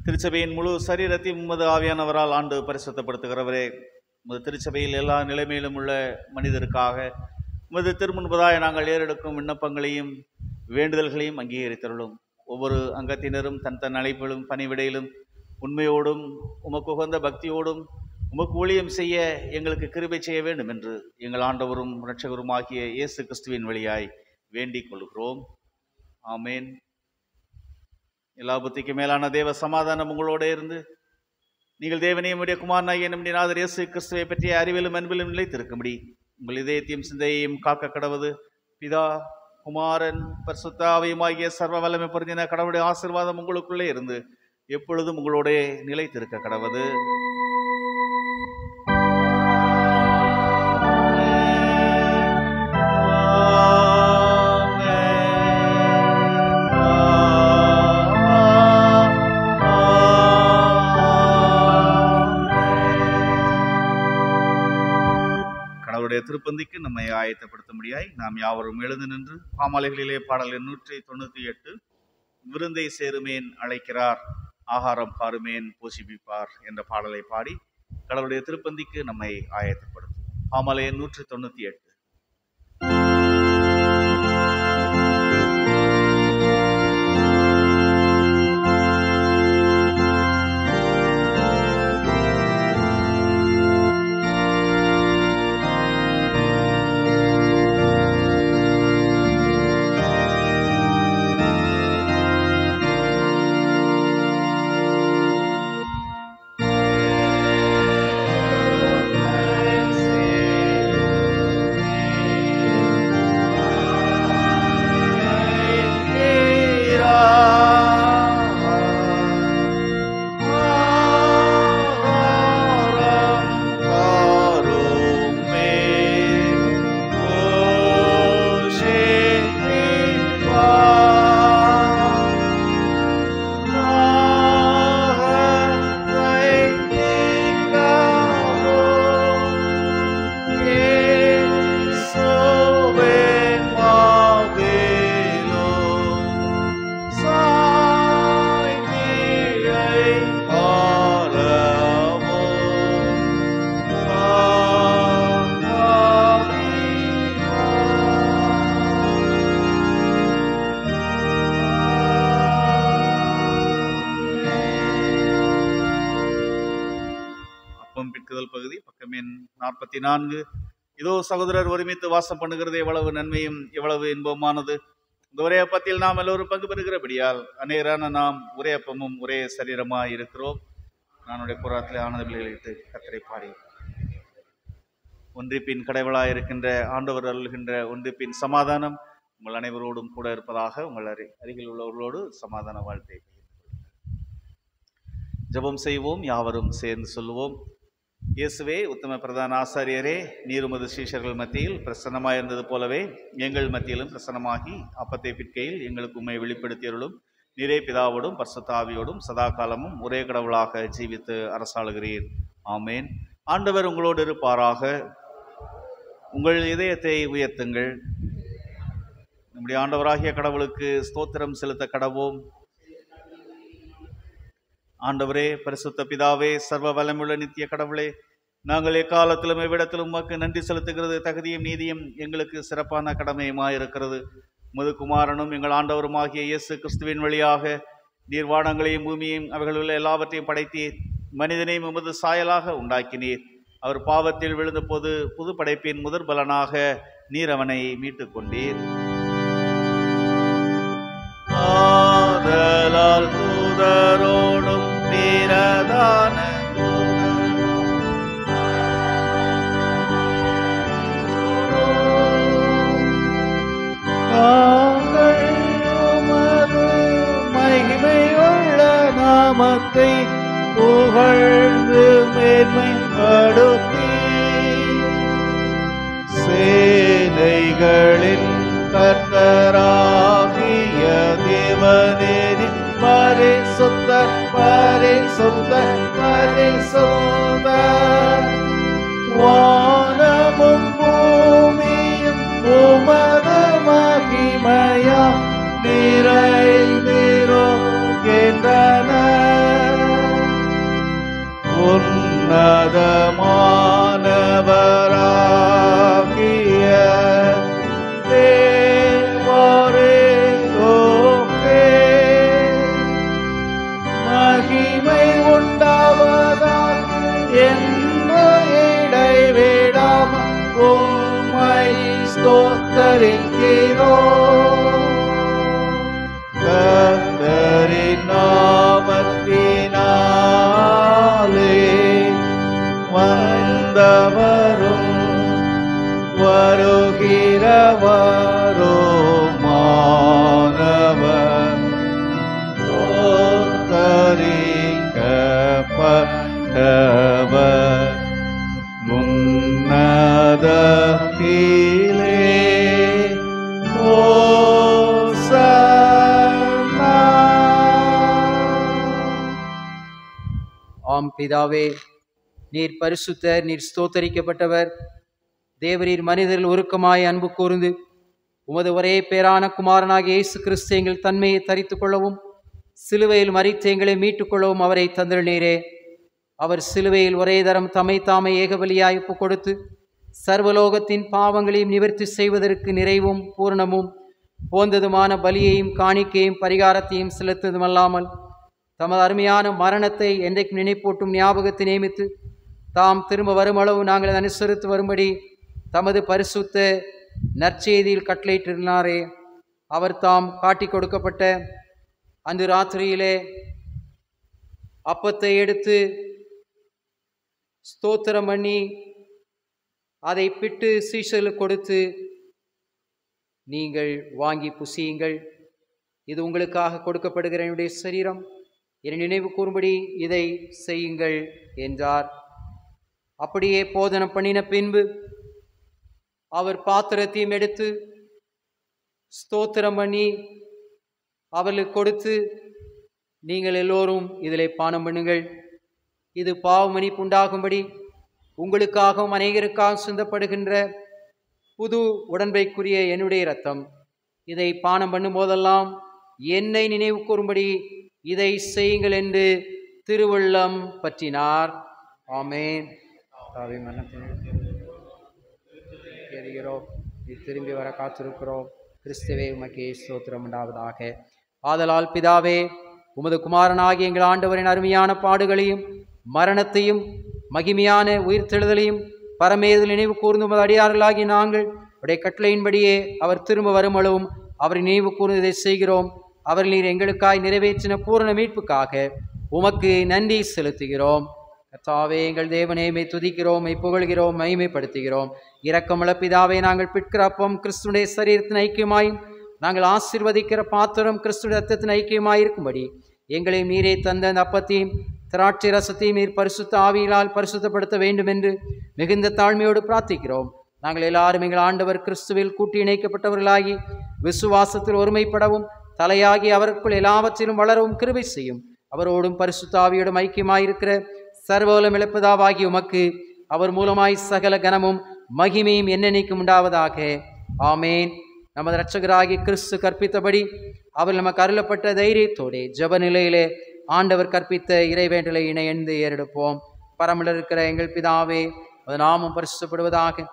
B: திருச்சபையின் முழு சரீரத்தையும் உமது ஆவியானவரால் ஆண்டு பரிசுத்தப்படுத்துகிறவரே உமது திருச்சபையில் எல்லா நிலைமையிலும் உள்ள மனிதருக்காக உமது திருமுன்பதாக நாங்கள் ஏறெடுக்கும் விண்ணப்பங்களையும் வேண்டுதல்களையும் அங்கீகரித்தருளும் ஒவ்வொரு அங்கத்தினரும் தன் தன் அழைப்பிலும் பணிவிடையிலும் உண்மையோடும் உமக்கு உகந்த பக்தியோடும் உமக்கு ஊழியம் செய்ய எங்களுக்கு கிருபை செய்ய வேண்டும் என்று எங்கள் ஆண்டவரும் இரட்சகரும் ஆகிய இயேசு கிறிஸ்துவின் வழியாய் வேண்டிக் கொள்கிறோம் ஆமேன் எல்லா புத்திக்கு மேலான தேவ சமாதானம் உங்களோட இருந்து நீங்கள் தேவனையும் உடைய குமாரனாகிய நம்முடைய நாதர் இயேசு கிறிஸ்துவை பற்றிய அறிவிலும் அன்பிலும் முடியும் உங்கள் இதயத்தையும் சிந்தையையும் காக்க கடவுது பிதா குமாரன் பரிசுத்தாவையுமாகிய சர்வ வல்லமை பொருந்தின கடவுளுடைய ஆசிர்வாதம் உங்களுக்குள்ளே இருந்து எப்பொழுதும் உங்களோடே நிலைத்திருக்க கடவுது இப்பந்திக்கு நம்மை ஆயத்தப்படுத்த முடியாய் நாம் யாவரும் எழுந்து நின்று பாமாலைகளிலே பாடல் நூற்றி தொண்ணூற்றி எட்டு விருந்தை சேருமேன் அழைக்கிறார் ஆகாரம் பாருமேன் போஷிப்பிப்பார் என்ற பாடலை பாடி கடவுளுடைய திருப்பந்திக்கு நம்மை ஆயத்தப்படுத்தும் பாமாலையன் நூற்றி தொண்ணூற்றி எட்டு நாற்பத்தி நான்கு இதோ சகோதரர் ஒருமித்து வாசம் பண்ணுகிறது எவ்வளவு நன்மையும் எவ்வளவு இன்பமானது இந்த ஒரே அப்பத்தில் நாம் எல்லோரும் பங்கு பெறுகிறபடியால் அநேரான நாம் ஒரே அப்பமும் ஒரே சரீரமாக இருக்கிறோம் நானுடைய புறாத்தில் ஆனந்த பிள்ளைகளிட்டு கத்திரை பாடி ஒன்றிப்பின் கடைவளாய் இருக்கின்ற ஆண்டவர் அருள்கின்ற ஒன்றிப்பின் சமாதானம் உங்கள் அனைவரோடும் கூட இருப்பதாக உங்கள் அறி அருகில் உள்ளவர்களோடு சமாதான வாழ்த்தை ஜபம் செய்வோம் யாவரும் சேர்ந்து சொல்லுவோம் இயேசுவே உத்தம பிரதான ஆசாரியரே நீருமது சீஷர்கள் மத்தியில் பிரசன்னமாக இருந்தது போலவே எங்கள் மத்தியிலும் பிரசன்னமாகி அப்பத்தை பிற்கையில் எங்களுக்கு உண்மை வெளிப்படுத்தியருளும் நிறை பிதாவோடும் பர்சத்தாவியோடும் சதா காலமும் ஒரே கடவுளாக ஜீவித்து அரசாளுகிறீர் ஆமேன் ஆண்டவர் உங்களோடு இருப்பாராக உங்கள் இதயத்தை உயர்த்துங்கள் நம்முடைய ஆண்டவராகிய கடவுளுக்கு ஸ்தோத்திரம் செலுத்த கடவோம் ஆண்டவரே பரிசுத்த பிதாவே சர்வ வளமுள்ள நித்திய கடவுளே நாங்கள் எக்காலத்திலும் எவ்விடத்திலும் உமக்கு நன்றி செலுத்துகிறது தகுதியும் நீதியும் எங்களுக்கு சிறப்பான கடமையுமா இருக்கிறது முதுகுமாரனும் எங்கள் ஆண்டவருமாகிய இயேசு கிறிஸ்துவின் வழியாக நீர்வாணங்களையும் பூமியையும் அவர்கள் உள்ள எல்லாவற்றையும் படைத்தீர் மனிதனையும் உமது சாயலாக உண்டாக்கினீர் அவர் பாவத்தில் விழுந்தபோது புது படைப்பின் முதற் பலனாக நீர் அவனை மீட்டுக் கொண்டீர்
C: ஆதலால் தூதரோ பிரதான நாங்கள் உமது மகிமையுள்ள நாமத்தை புகழ்ந்து மேன்மைப்படுத்தி சேனைகளின் கர்த்தராகிய தேவனேரின் பரிசுத்தர் பதில் சொல்ல பதில் சொல்ல வானமும் பூமியும் உமது மகிமையா நிறைந்திருக்கின்றன உன்னதமான
I: பிதாவே நீர் பரிசுத்தர் நீர் ஸ்தோத்தரிக்கப்பட்டவர் தேவரீர் மனிதர்கள் உருக்கமாய் அன்பு கூர்ந்து உமது ஒரே பேரான குமாரனாக இயேசு கிறிஸ்து எங்கள் தன்மையை தரித்து கொள்ளவும் சிலுவையில் மறித்து எங்களை மீட்டுக்கொள்ளவும் அவரை நீரே அவர் சிலுவையில் ஒரே தரம் தம்மை தாமை ஏகபலியாய் ஒப்பு கொடுத்து சர்வலோகத்தின் பாவங்களையும் நிவர்த்தி செய்வதற்கு நிறைவும் பூர்ணமும் போந்ததுமான பலியையும் காணிக்கையும் பரிகாரத்தையும் செலுத்ததுமல்லாமல் தமது அருமையான மரணத்தை என்றைக்கு நினைப்பூட்டும் ஞாபகத்தை நியமித்து தாம் திரும்ப வருமளவு நாங்கள் அனுசரித்து வரும்படி தமது பரிசுத்த நற்செய்தியில் கட்டளையிட்டிருந்தாரே அவர் தாம் காட்டி கொடுக்கப்பட்ட அந்த ராத்திரியிலே அப்பத்தை எடுத்து ஸ்தோத்திரம் பண்ணி அதை பிட்டு சீசலு கொடுத்து நீங்கள் வாங்கி புசியுங்கள் இது உங்களுக்காக கொடுக்கப்படுகிற என்னுடைய சரீரம் என் நினைவு கூறும்படி இதை செய்யுங்கள் என்றார் அப்படியே போதனம் பண்ணின பின்பு அவர் பாத்திரத்தையும் எடுத்து ஸ்தோத்திரம் பண்ணி அவர்களுக்கு கொடுத்து நீங்கள் எல்லோரும் இதில் பானம் பண்ணுங்கள் இது பாவமணிப்பு உண்டாகும்படி உங்களுக்காகவும் அநேகருக்காக சிந்தப்படுகின்ற புது உடன்பைக்குரிய என்னுடைய ரத்தம் இதை பானம் பண்ணும் போதெல்லாம் என்னை நினைவு கூறும்படி இதை செய்யுங்கள் என்று திருவள்ளம் பற்றினார் ஆமேன் தேடுகிறோம் திரும்பி வர காத்திருக்கிறோம் கிறிஸ்துவே உமக்கே சோத்திரம் உண்டாவதாக ஆதலால் பிதாவே உமது குமாரனாகிய எங்கள் ஆண்டவரின் அருமையான பாடுகளையும் மரணத்தையும் மகிமையான உயிர்த்தெழுதலையும் பரமேறுதல் நினைவு கூர்ந்து உமது அடியார்களாகிய நாங்கள் உடைய கட்டளையின்படியே அவர் திரும்ப வருமளவும் அவரை நினைவு கூர்ந்து இதை செய்கிறோம் அவர்கள் நீர் எங்களுக்காய் நிறைவேற்றின பூரண மீட்புக்காக உமக்கு நன்றி செலுத்துகிறோம் தாவே எங்கள் தேவனேமை துதிக்கிறோம் மை புகழ்கிறோம் மைமைப்படுத்துகிறோம் இரக்கமுள்ள நாங்கள் பிற்கிற அப்பம் கிறிஸ்துடைய சரீரத்தின் ஐக்கியமாய் நாங்கள் ஆசிர்வதிக்கிற பாத்திரம் கிறிஸ்துடைய ரத்தத்தின் ஐக்கியமாயிருக்கும்படி எங்களை நீரே தந்த அப்பத்தையும் திராட்சை ரசத்தையும் நீர் பரிசுத்த ஆவியிலால் பரிசுத்தப்படுத்த வேண்டும் என்று மிகுந்த தாழ்மையோடு பிரார்த்திக்கிறோம் நாங்கள் எல்லாரும் எங்கள் ஆண்டவர் கிறிஸ்துவில் கூட்டி இணைக்கப்பட்டவர்களாகி விசுவாசத்தில் ஒருமைப்படவும் தலையாகி அவருக்குள் எல்லாவற்றிலும் வளரவும் கிருபை செய்யும் அவரோடும் பரிசுத்தாவியோடும் ஐக்கியமாயிருக்கிற சர்வோலம் இழப்பதாவாகி உமக்கு அவர் மூலமாய் சகல கனமும் மகிமையும் என்னென்னைக்கும் உண்டாவதாக ஆமேன் நமது இரட்சகராகி கிறிஸ்து கற்பித்தபடி அவர் நமக்கு அருளப்பட்ட தைரியத்தோடே ஜப நிலையிலே ஆண்டவர் கற்பித்த இறைவேண்டலை இணையந்து ஏறெடுப்போம் பரமில் இருக்கிற எங்கள் பிதாவே அது நாமும் பரிசுப்படுவதாக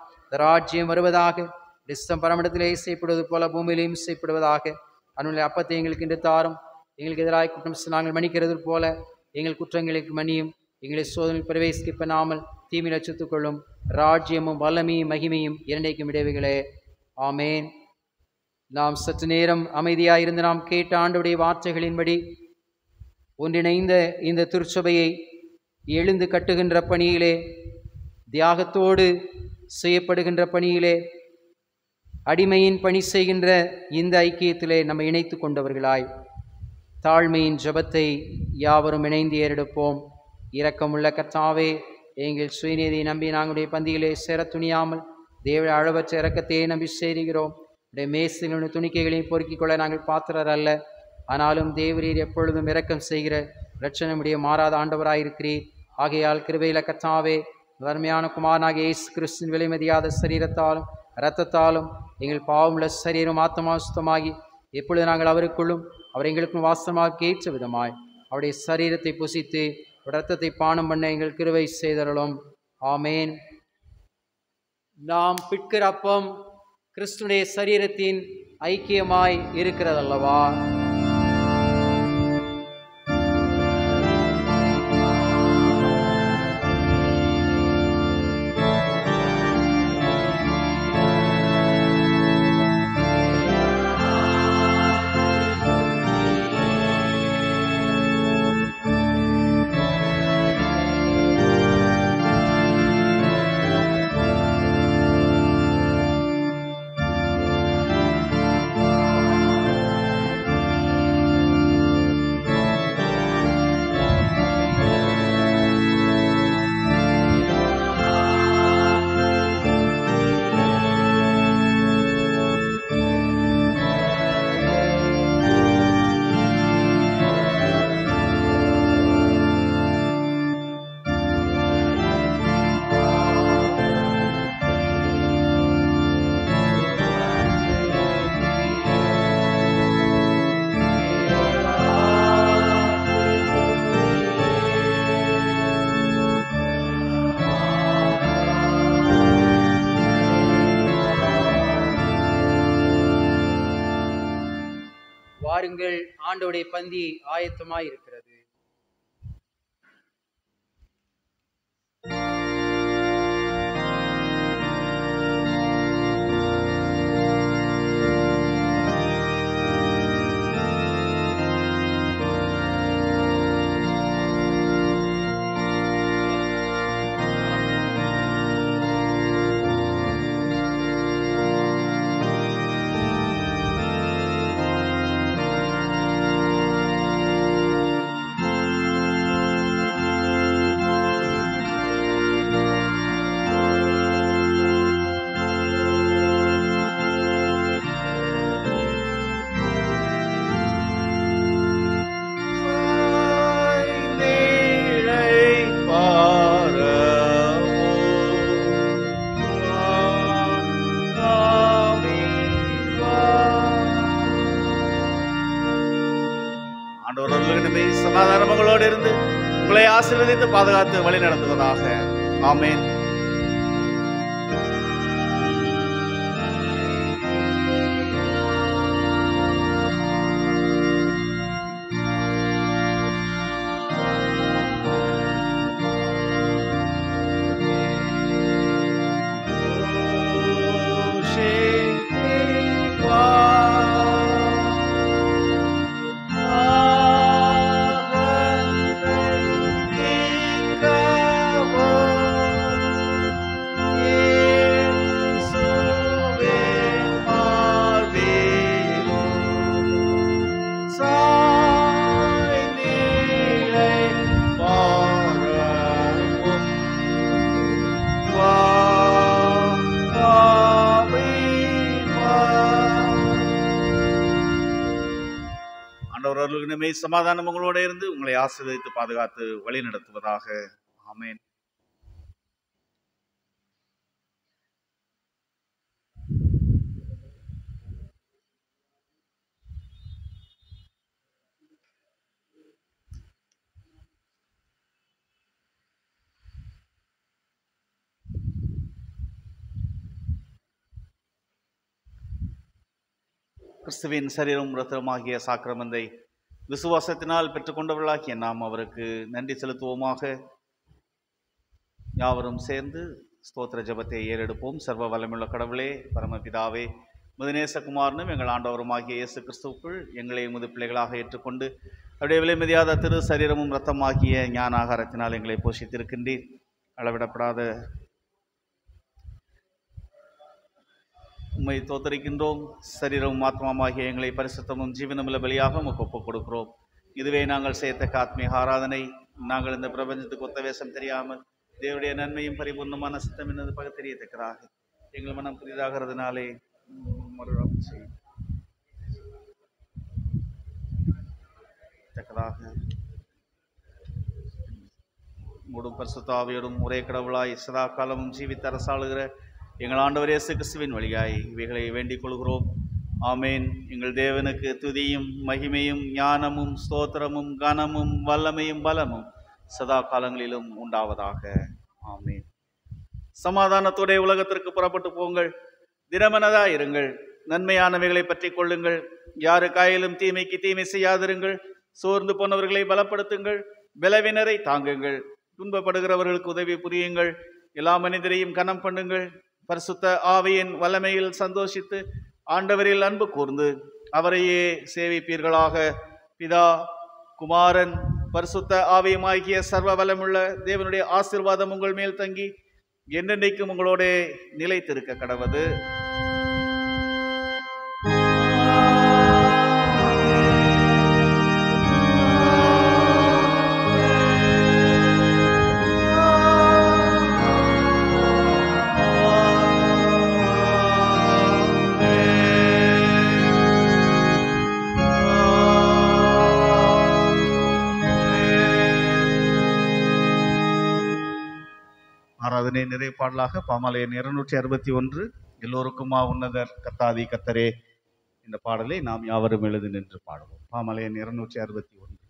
I: ராஜ்யம் வருவதாக டிஸ்தம் பரமிடத்திலே இசைப்படுவது போல பூமியிலையும் இசைப்படுவதாக அனுள்ள அப்பத்தை எங்களுக்கு இன்று தாரும் எங்களுக்கு எதிராக குற்றம் நாங்கள் மன்னிக்கிறது போல எங்கள் குற்றங்களுக்கு மன்னியும் எங்களை சோதனை பிரவேசிக்க நாமல் தீமை கொள்ளும் ராஜ்யமும் வல்லமையும் மகிமையும் இரண்டைக்கும் இடைவுகளே ஆமேன் நாம் சற்று நேரம் அமைதியாயிருந்து நாம் கேட்ட ஆண்டுடைய வார்த்தைகளின்படி ஒன்றிணைந்த இந்த திருச்சபையை எழுந்து கட்டுகின்ற பணியிலே தியாகத்தோடு செய்யப்படுகின்ற பணியிலே அடிமையின் பணி செய்கின்ற இந்த ஐக்கியத்திலே நம்ம இணைத்து கொண்டவர்களாய் தாழ்மையின் ஜபத்தை யாவரும் இணைந்து ஏறெடுப்போம் இரக்கமுள்ள கத்தாவே எங்கள் சுயநீதியை நம்பி நாங்களுடைய பந்தியிலே சேர துணியாமல் தேவ அளவற்ற இறக்கத்தையே நம்பி சேருகிறோம் உடைய மேசுகளுடைய துணிக்கைகளையும் பொறுக்கிக் கொள்ள நாங்கள் பாத்திரர் அல்ல ஆனாலும் தேவரீர் எப்பொழுதும் இரக்கம் செய்கிற லட்சணமுடைய மாறாத ஆண்டவராயிருக்கிறீர் ஆகையால் கிருபையில கத்தாவே வறுமையான குமாரனாக இயேசு கிறிஸ்துவின் விலைமதியாத சரீரத்தாலும் இரத்தத்தாலும் எங்கள் பாவமுள்ள சரீரம் ஆத்மா சுத்தமாகி எப்பொழுது நாங்கள் அவருக்குள்ளும் அவர் எங்களுக்கும் வாசமாக ஏற்ற விதமாய் அவருடைய சரீரத்தை புசித்து ரத்தத்தை பானம் பண்ண எங்கள் கிருவை செய்தரலும் ஆமேன் நாம் பிற்கிற அப்பம் கிறிஸ்துடைய சரீரத்தின் ஐக்கியமாய் இருக்கிறதல்லவா வாருங்கள் ஆண்டோடைய பந்தி ஆயத்தமாயிருக்கும்
B: சர்வதேச பாதுகாத்து வழி நடத்துவதாக ஆமேன் நன்மை சமாதானம் உங்களோட இருந்து உங்களை ஆசீர்வதித்து பாதுகாத்து வழி நடத்துவதாக ஆமேன் கிறிஸ்துவின் சரீரம் ரத்தமாகிய சாக்கிரமந்தை விசுவாசத்தினால் பெற்றுக்கொண்டவர்களாகிய நாம் அவருக்கு நன்றி செலுத்துவோமாக யாவரும் சேர்ந்து ஸ்தோத்திர ஜபத்தை ஏறெடுப்போம் சர்வ வல்லமுள்ள கடவுளே பரமபிதாவே முதநேசகுமாரனும் எங்கள் ஆண்டவருமாகிய இயேசு கிறிஸ்துவுக்குள் எங்களை முது பிள்ளைகளாக ஏற்றுக்கொண்டு அப்படியே மதியாத திரு சரீரமும் ரத்தமாகிய ஞான ஆகாரத்தினால் எங்களை போஷித்திருக்கின்றீர் அளவிடப்படாத உம்மை தோத்தரிக்கின்றோம் சரீரமும் ஆத்மாவாகிய எங்களை பரிசுத்தமும் ஜீவனமுள்ள வழியாக உமக்கு ஒப்புக் கொடுக்கிறோம் இதுவே நாங்கள் செய்த ஆத்மீக ஆராதனை நாங்கள் இந்த பிரபஞ்சத்துக்கு ஒத்தவேசம் தெரியாமல் தேவடைய நன்மையும் பரிபூர்ணமான சித்தம் என்னது தெரியத்தக்கிறாக எங்கள் மனம் புதிதாகிறதுனாலே மறுபடியும் செய்யும் தக்கதாக பரிசுத்தாவியோடும் ஒரே கடவுளாய் சதா காலமும் ஜீவித்து அரசாளுகிற எங்கள் ஆண்டவர் இயேசு கிறிஸ்துவின் வழியாய் இவைகளை வேண்டிக் கொள்கிறோம் ஆமேன் எங்கள் தேவனுக்கு துதியும் மகிமையும் ஞானமும் ஸ்தோத்திரமும் கனமும் வல்லமையும் பலமும் சதா காலங்களிலும் உண்டாவதாக ஆமேன் சமாதானத்தோடைய உலகத்திற்கு புறப்பட்டு போங்கள் தினமனதா இருங்கள் நன்மையானவைகளை பற்றி கொள்ளுங்கள் யாருக்காயிலும் தீமைக்கு தீமை செய்யாதிருங்கள் சோர்ந்து போனவர்களை பலப்படுத்துங்கள் பலவினரை தாங்குங்கள் துன்பப்படுகிறவர்களுக்கு உதவி புரியுங்கள் எல்லா மனிதரையும் கனம் பண்ணுங்கள் பரிசுத்த ஆவியின் வல்லமையில் சந்தோஷித்து ஆண்டவரில் அன்பு கூர்ந்து அவரையே சேவிப்பீர்களாக பிதா குமாரன் பரிசுத்த ஆவியமாகிய சர்வ வலமுள்ள தேவனுடைய ஆசிர்வாதம் உங்கள் மேல் தங்கி என்னென்னைக்கும் உங்களோட நிலைத்திருக்க கடவுள் அதனை நிறைப்பாடலாக பாமாலயன் இருநூற்றி அறுபத்தி ஒன்று எல்லோருக்குமா உன்னதர் கத்தாதி கத்தரே இந்த பாடலை நாம் யாவரும் எழுது நின்று பாடுவோம் பாமலையன் இருநூற்றி அறுபத்தி ஒன்று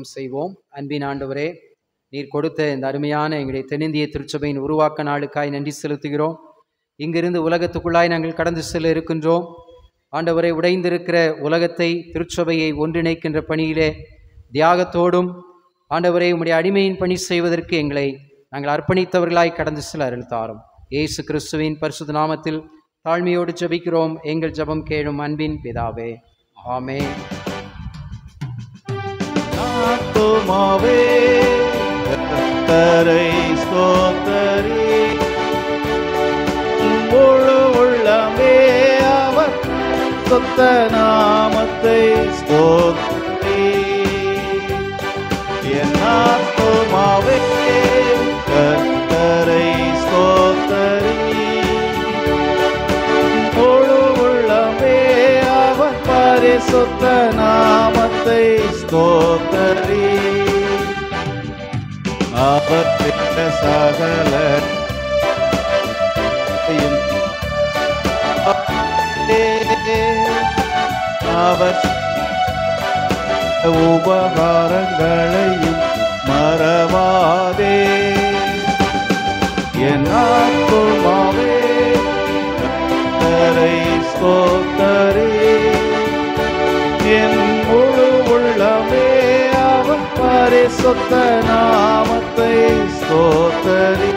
I: ஜெபம் செய்வோம் அன்பின் ஆண்டவரே நீர் கொடுத்த இந்த அருமையான எங்களுடைய தென்னிந்திய திருச்சபையின் உருவாக்க நாளுக்காய் நன்றி செலுத்துகிறோம் இங்கிருந்து உலகத்துக்குள்ளாய் நாங்கள் கடந்து செல்ல இருக்கின்றோம் ஆண்டவரை உடைந்திருக்கிற உலகத்தை திருச்சபையை ஒன்றிணைக்கின்ற பணியிலே தியாகத்தோடும் ஆண்டவரை உம்முடைய அடிமையின் பணி செய்வதற்கு எங்களை நாங்கள் அர்ப்பணித்தவர்களாய் கடந்து செல்ல அருள் தாரும் இயேசு கிறிஸ்துவின் பரிசுத்த நாமத்தில் தாழ்மையோடு ஜபிக்கிறோம் எங்கள் ஜபம் கேளும் அன்பின் பிதாவே ஆமே
C: ஆத்மாவே கத்தரை ஸ்தோத்தரி முழு உள்ளமே அவர் சொத்த நாமத்தை ஸ்தோத்தரி என் ஆத்மாவே கத்தரை ஸ்தோத்தரி முழு உள்ளமே அவர் பரிசுத்த நாமத்தை ஸ்தோத்தரி ஆபத்திட்ட சகல அவர் உபகாரங்களையும் மறவாதே என் ஆத்மாவே சோத்தரே பரிசுத்த நாமத்தை ஸ்தோத்தரி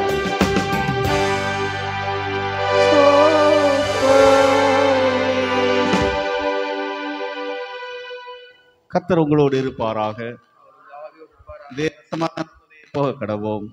B: கத்தர் உங்களோடு இருப்பாராக போக கடவோம்